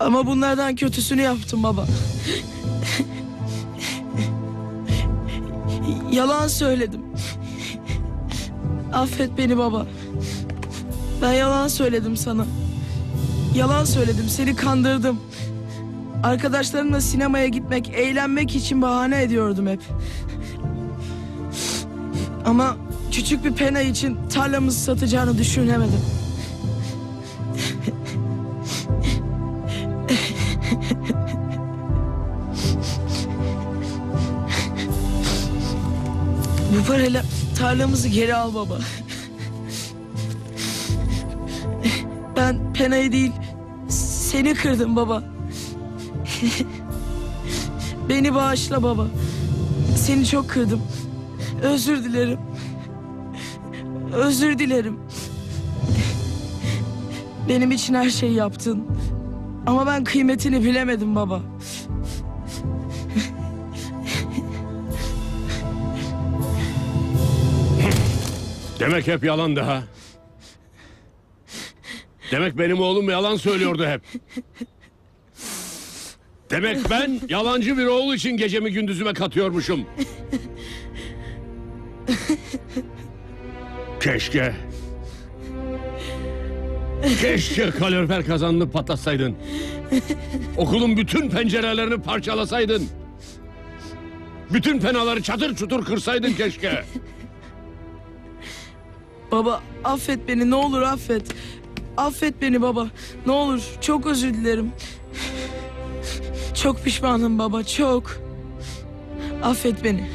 Ama bunlardan kötüsünü yaptım baba. Yalan söyledim. Affet beni baba. Ben yalan söyledim sana. Yalan söyledim, seni kandırdım. Arkadaşlarımla sinemaya gitmek, eğlenmek için bahane ediyordum hep. Ama küçük bir pena için tarlamızı satacağını düşünemedim. Bu parayla tarlamızı geri al baba. Ben penayı değil, seni kırdım baba. Beni bağışla baba. Seni çok kırdım. Özür dilerim. Özür dilerim. Benim için her şeyi yaptın. Ama ben kıymetini bilemedim baba. Demek hep yalandı ha. Demek benim oğlum yalan söylüyordu hep. Demek ben yalancı bir oğul için gecemi gündüzüme katıyormuşum. Keşke. Keşke kalorifer kazanını patlatsaydın. Okulun bütün pencerelerini parçalasaydın. Bütün fenaları çatır çutur kırsaydın keşke. Baba affet beni ne olur affet. Affet beni baba. Ne olur çok özür dilerim. Çok pişmanım baba çok. Affet beni.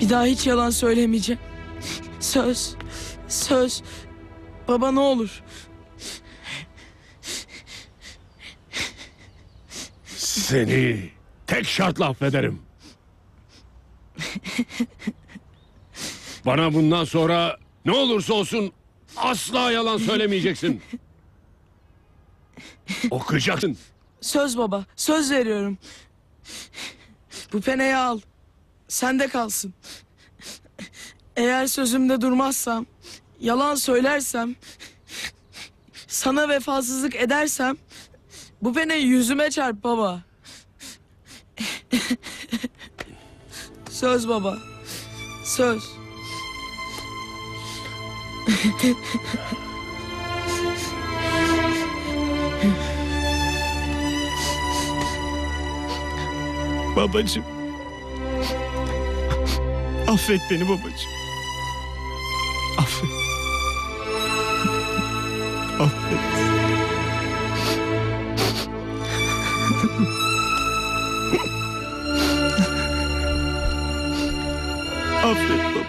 Bir daha hiç yalan söylemeyeceğim. Söz. Söz. Baba ne olur. Seni tek şartla affederim. Bana bundan sonra ne olursa olsun asla yalan söylemeyeceksin. Okuyacaksın. Söz baba. Söz veriyorum. Bu peneyi al. Sende kalsın. Eğer sözümde durmazsam, yalan söylersem, sana vefasızlık edersem bu peneyi yüzüme çarp baba. Söz baba. Söz. Babacığım. Affet beni babacığım. Affet. Affet baba.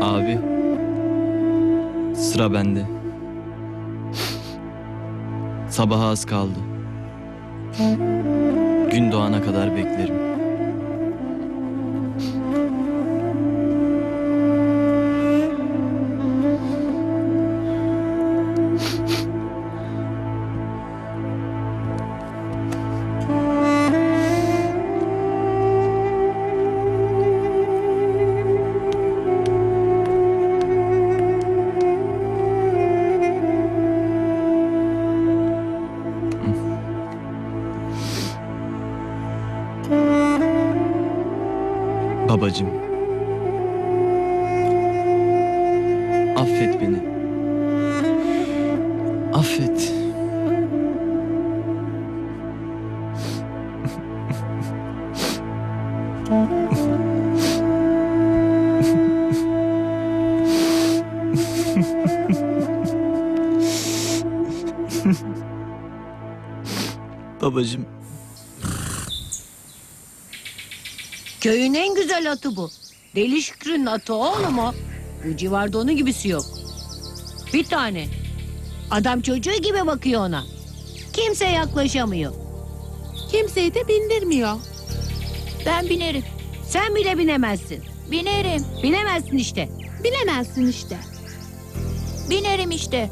Abi. Sıra bende. Sabaha az kaldı. Gün doğana kadar beklerim. Güzel atı bu. Deli Şükrü'nün atı oğlum o. Bu civarda onun gibisi yok. Bir tane. Adam çocuğu gibi bakıyor ona. Kimse yaklaşamıyor. Kimseyi de bindirmiyor. Ben binerim. Sen bile binemezsin. Binerim. Binemezsin işte. Bilemezsin işte. Binerim işte.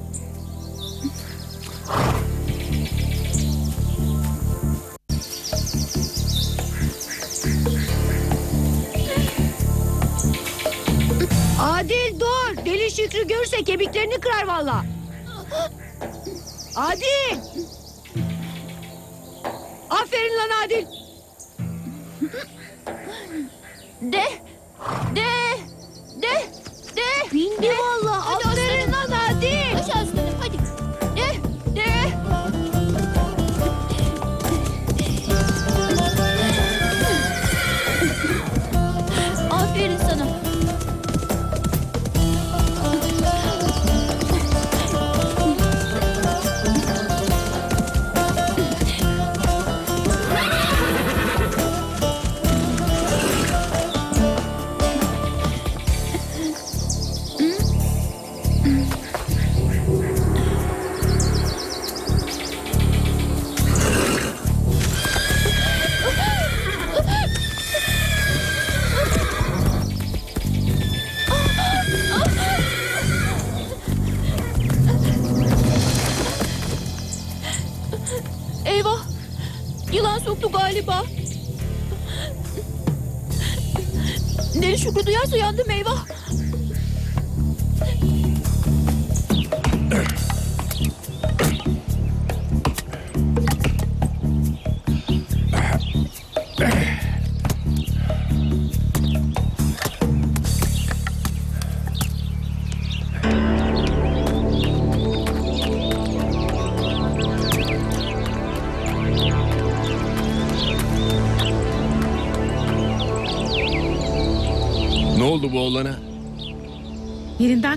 Deli Şükrü görürse kemiklerini kırar valla. Adil. Aferin lan Adil. De. De. De. De. Bindi valla. Aferin lan Adil. Hadi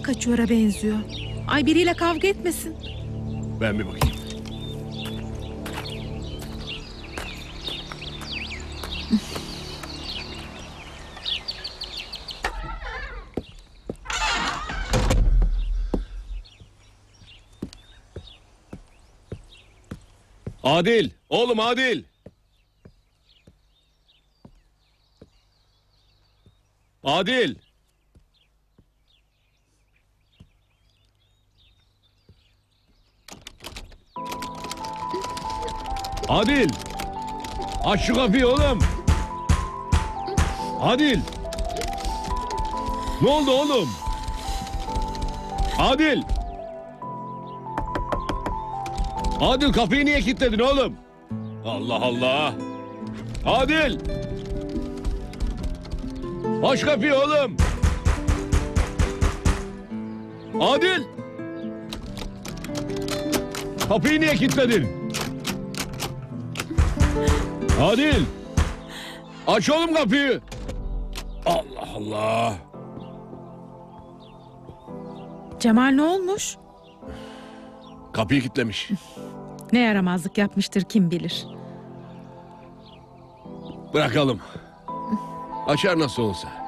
kaçıyor'a benziyor. Ay biriyle kavga etmesin. Ben bir bakayım. Adil! Oğlum Adil! Adil! Adil! Aç şu kapıyı oğlum! Adil! Ne oldu oğlum? Adil! Adil kapıyı niye kilitledin oğlum? Allah Allah! Adil! Aç kapıyı oğlum! Adil! Kapıyı niye kilitledin? Adil! Aç oğlum kapıyı! Allah Allah! Cemal ne olmuş? Kapıyı kilitlemiş. Ne yaramazlık yapmıştır kim bilir. Bırakalım. Açar nasıl olsa.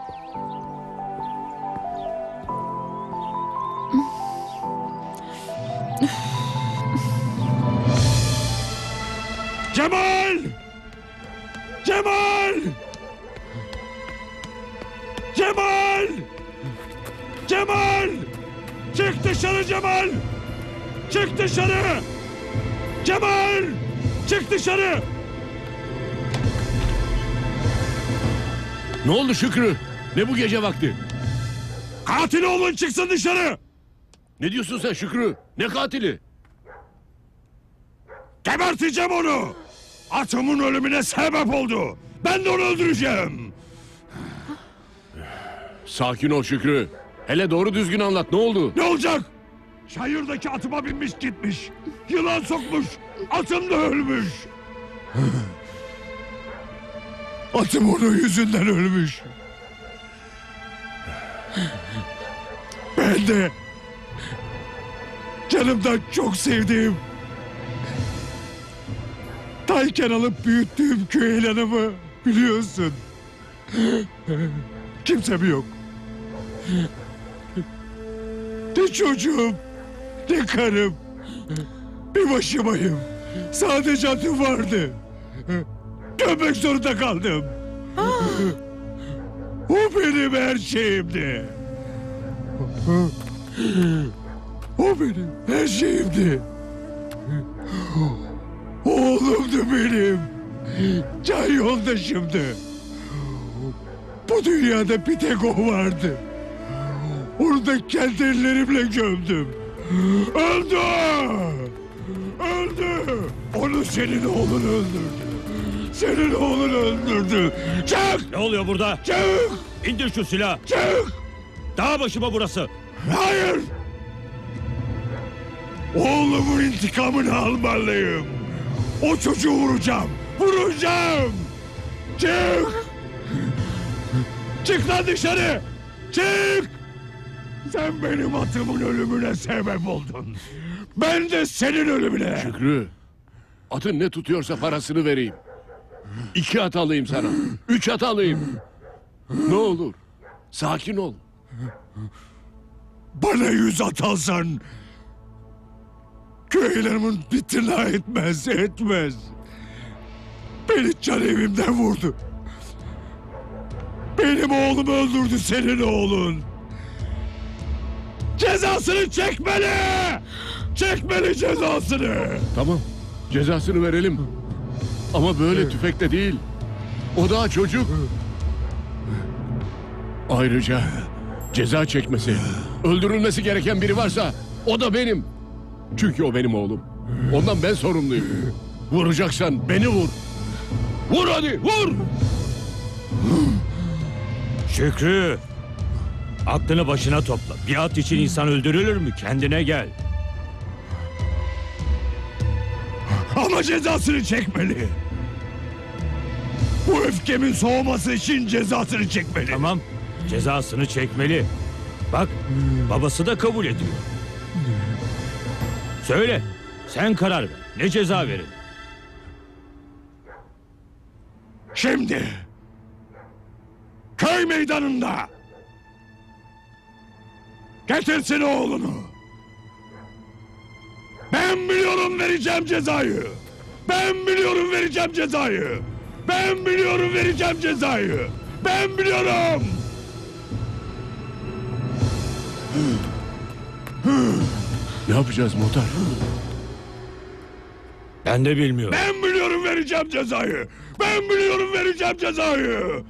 Dışarı! Ne oldu Şükrü? Ne bu gece vakti? Katil oğlun çıksın dışarı! Ne diyorsun sen Şükrü? Ne katili? Geberteceğim onu! Atımın ölümüne sebep oldu. Ben de onu öldüreceğim. Sakin ol Şükrü. Hele doğru düzgün anlat ne oldu? Ne olacak? Çayırdaki atıma binmiş gitmiş. Yılan sokmuş. Atım da ölmüş. Atım onun yüzünden ölmüş. Ben de canımdan çok sevdiğim Tayken alıp büyüttüğüm köy ilanımı biliyorsun. Kimsem yok. Ne çocuğum, ne karım. Bir başımayım. Sadece adım vardı. Gömmek zorunda kaldım. O benim her şeyimdi. O benim her şeyimdi. Oğlumdu benim. Can yoldaşımdı. Bu dünyada bir tek o vardı. Onu da kendi ellerimle gömdüm. Öldü! Öldü! Onu senin oğlun öldürdü. Senin oğlun öldürdü. Çık! Ne oluyor burada? Çık! İndir şu silah. Çık! Dağ başı mı burası? Hayır! Oğlumun intikamını almalıyım. O çocuğu vuracağım. Vuracağım. Çık! Çık lan dışarı! Çık! Sen benim atımın ölümüne sebep oldun. Ben de senin ölümüne. Şükrü. Atın ne tutuyorsa parasını vereyim. İki at alayım sana. Üç at alayım. Ne olur. Sakin ol. Bana yüz atarsan köylerimin bittina etmez, etmez. Beni can evimden vurdu. Benim oğlumu öldürdü senin oğlun. Cezasını çekmeli! Çekmeli cezasını! Tamam. Cezasını verelim. Ama böyle tüfekle değil. O daha çocuk. Ayrıca ceza çekmesi, öldürülmesi gereken biri varsa o da benim. Çünkü o benim oğlum. Ondan ben sorumluyum. Vuracaksan beni vur. Vur hadi vur. Şükrü! Aklını başına topla. Bir at için insan öldürülür mü? Kendine gel. Ama cezasını çekmeli. Bu öfkemin soğuması için cezasını çekmeli. Tamam. Cezasını çekmeli. Bak babası da kabul ediyor. Söyle. Sen karar ver. Ne ceza verin? Şimdi köy meydanında getirsin oğlunu. Ben biliyorum vereceğim cezayı. Ben biliyorum vereceğim cezayı. Ben biliyorum vereceğim cezayı. Ben biliyorum. Ne yapacağız muhtar? Ben de bilmiyorum. Ben biliyorum vereceğim cezayı. Ben biliyorum vereceğim cezayı.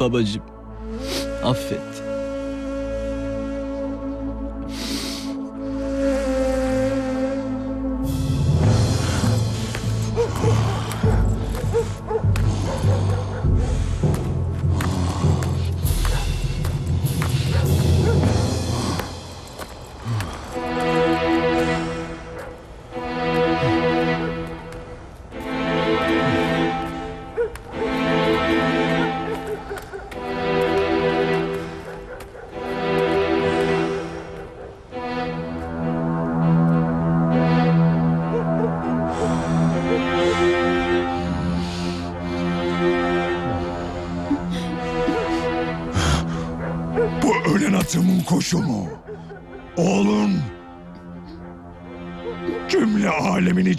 Babacım affet.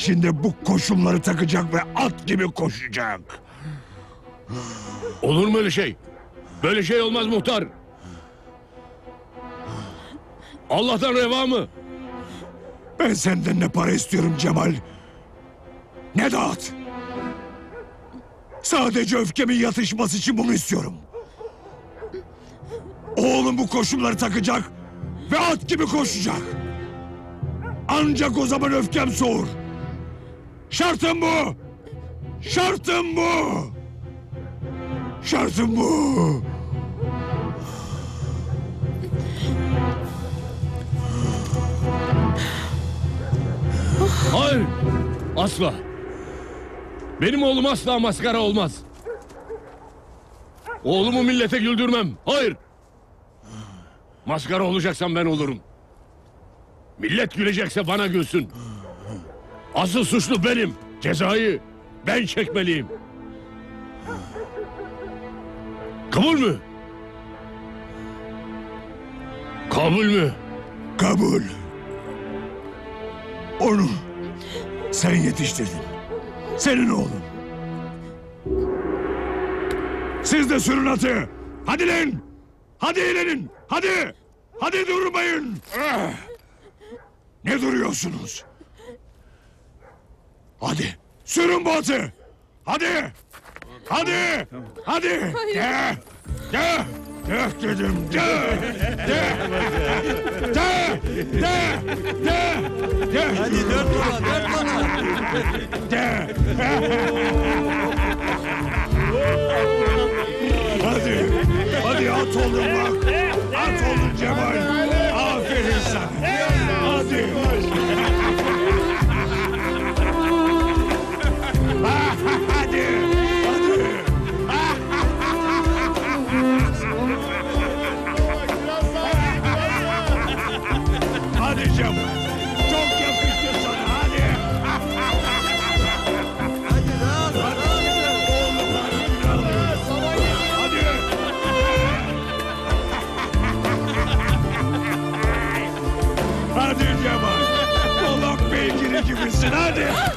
İçinde bu koşumları takacak ve at gibi koşacak. Olur mu öyle şey? Böyle şey olmaz muhtar. Allah'tan reva mı? Ben senden ne para istiyorum Cemal. Ne at. Sadece öfkemin yatışması için bunu istiyorum. Oğlum bu koşumları takacak ve at gibi koşacak. Ancak o zaman öfkem soğur. Şartım bu. Şartım bu. Şartım bu. Hayır. Asla. Benim oğlum asla maskara olmaz. Oğlumu millete güldürmem. Hayır. Maskara olacaksan ben olurum. Millet gülecekse bana gülsün. Asıl suçlu benim. Cezayı ben çekmeliyim. Kabul mü? Kabul mü? Kabul. Onu sen yetiştirdin. Senin oğlun. Siz de sürün atı. Hadi lan. Hadi eğlenin. Hadi. Hadi durmayın. Ah! Ne duruyorsunuz? Hadi. Sürün bu atı. Hadi. Hadi. Hadi. De. De. De dedim. De. De. De. De. De. De. Hadi dört baba. Dört baba. De. Hadi. Hadi at oldun bak. At oldun Cemal. Aferin sana. Hadi. Hadi. An idea.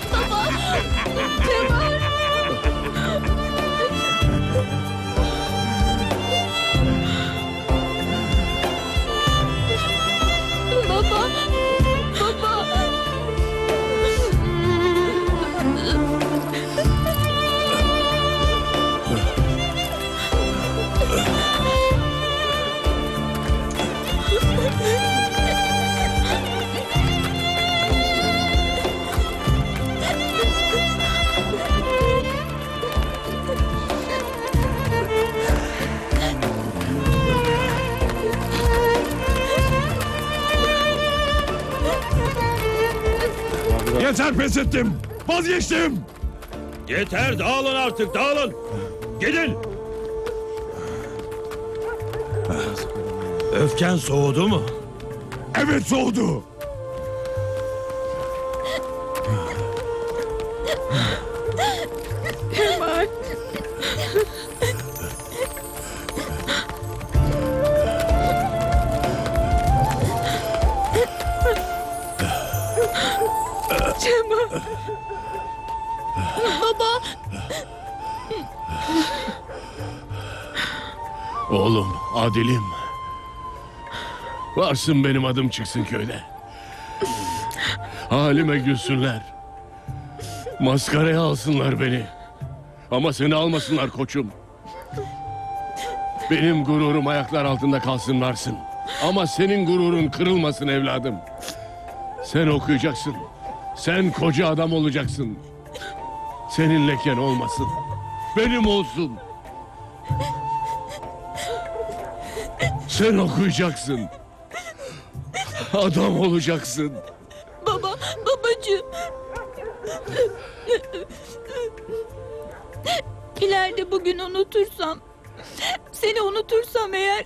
Yeter pes ettim. Vazgeçtim. Yeter dağılın artık dağılın. Gidin. Öfken soğudu mu? Evet soğudu. Varsın benim adım çıksın köyde. Halime gülsünler. Maskaraya alsınlar beni. Ama seni almasınlar koçum. Benim gururum ayaklar altında kalsın varsın. Ama senin gururun kırılmasın evladım. Sen okuyacaksın. Sen koca adam olacaksın. Senin leken olmasın. Benim olsun. Sen okuyacaksın. Adam olacaksın. Baba, babacığım. İleride bugün unutursam, seni unutursam eğer,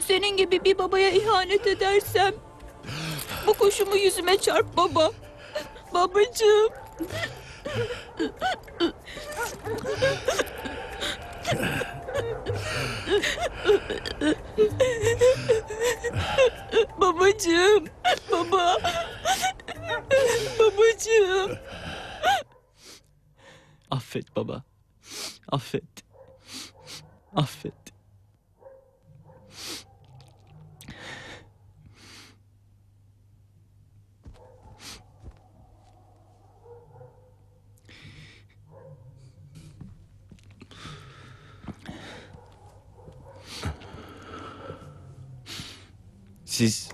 senin gibi bir babaya ihanet edersem, bu kuşumu yüzüme çarp baba. Babacığım. Babacığım, baba. Babacığım. Affet baba. Affet. Affet. Siz...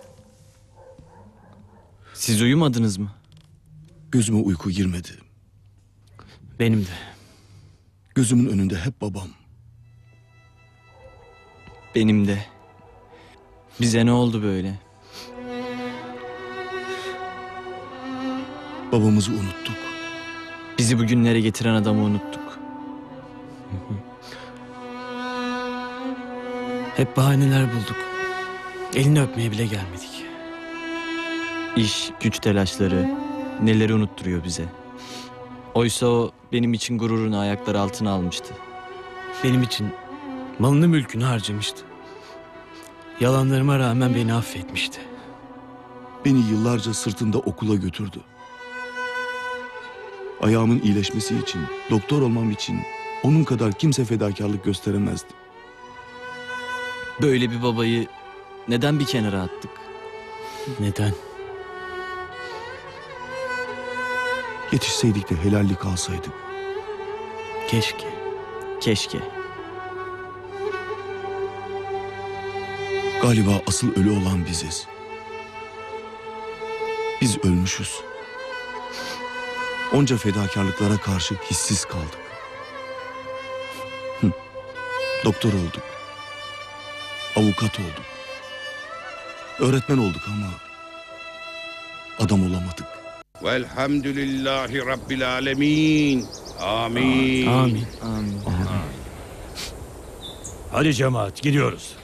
Siz uyumadınız mı? Gözüme uyku girmedi. Benim de. Gözümün önünde hep babam. Benim de. Bize ne oldu böyle? Babamızı unuttuk. Bizi bugünlere getiren adamı unuttuk. Hep bahaneler bulduk. Elini öpmeye bile gelmedik. İş, güç telaşları neleri unutturuyor bize. Oysa o benim için gururunu ayaklar altına almıştı. Benim için malını mülkünü harcamıştı. Yalanlarıma rağmen beni affetmişti. Beni yıllarca sırtında okula götürdü. Ayağımın iyileşmesi için, doktor olmam için onun kadar kimse fedakarlık gösteremezdi. Böyle bir babayı neden bir kenara attık? Neden? Yetişseydik de helallik alsaydık. Keşke. Keşke. Galiba asıl ölü olan biziz. Biz ölmüşüz. Onca fedakarlıklara karşı hissiz kaldık. Hı. Doktor olduk. Avukat olduk. Öğretmen olduk ama adam olamadık. Velhamdülillahi Rabbil alemin. Amin. Amin. Amin. Hadi cemaat gidiyoruz.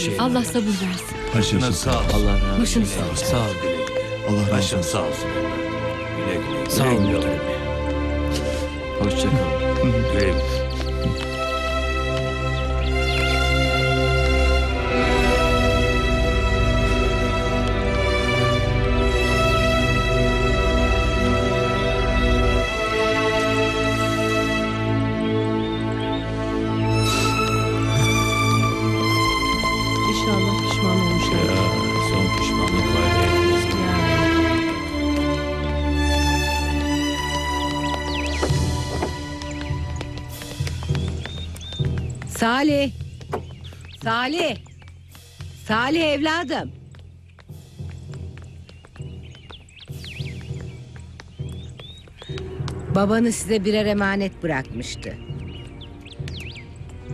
Şey- Allah sabır versin. Başınız sağ olsun. Allah razı olsun. Başınız sağ olsun. Sağ ol. Allah razı Başın olsun. sağ olsun. Güle güle. Sağ olun. güle. Hoşça kalın. Güle güle. Salih. Salih evladım. Babanız size birer emanet bırakmıştı.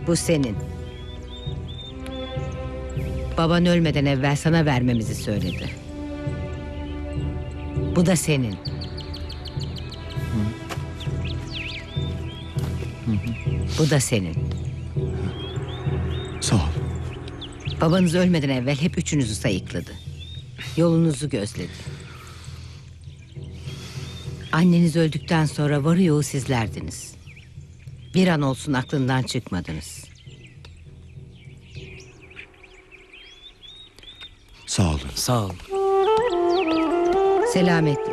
Bu senin. Baban ölmeden evvel sana vermemizi söyledi. Bu da senin. Bu da senin. Sağ ol. Babanız ölmeden evvel hep üçünüzü sayıkladı. Yolunuzu gözledi. Anneniz öldükten sonra varı yoğu sizlerdiniz. Bir an olsun aklından çıkmadınız. Sağ olun. Sağ olun. Selametle.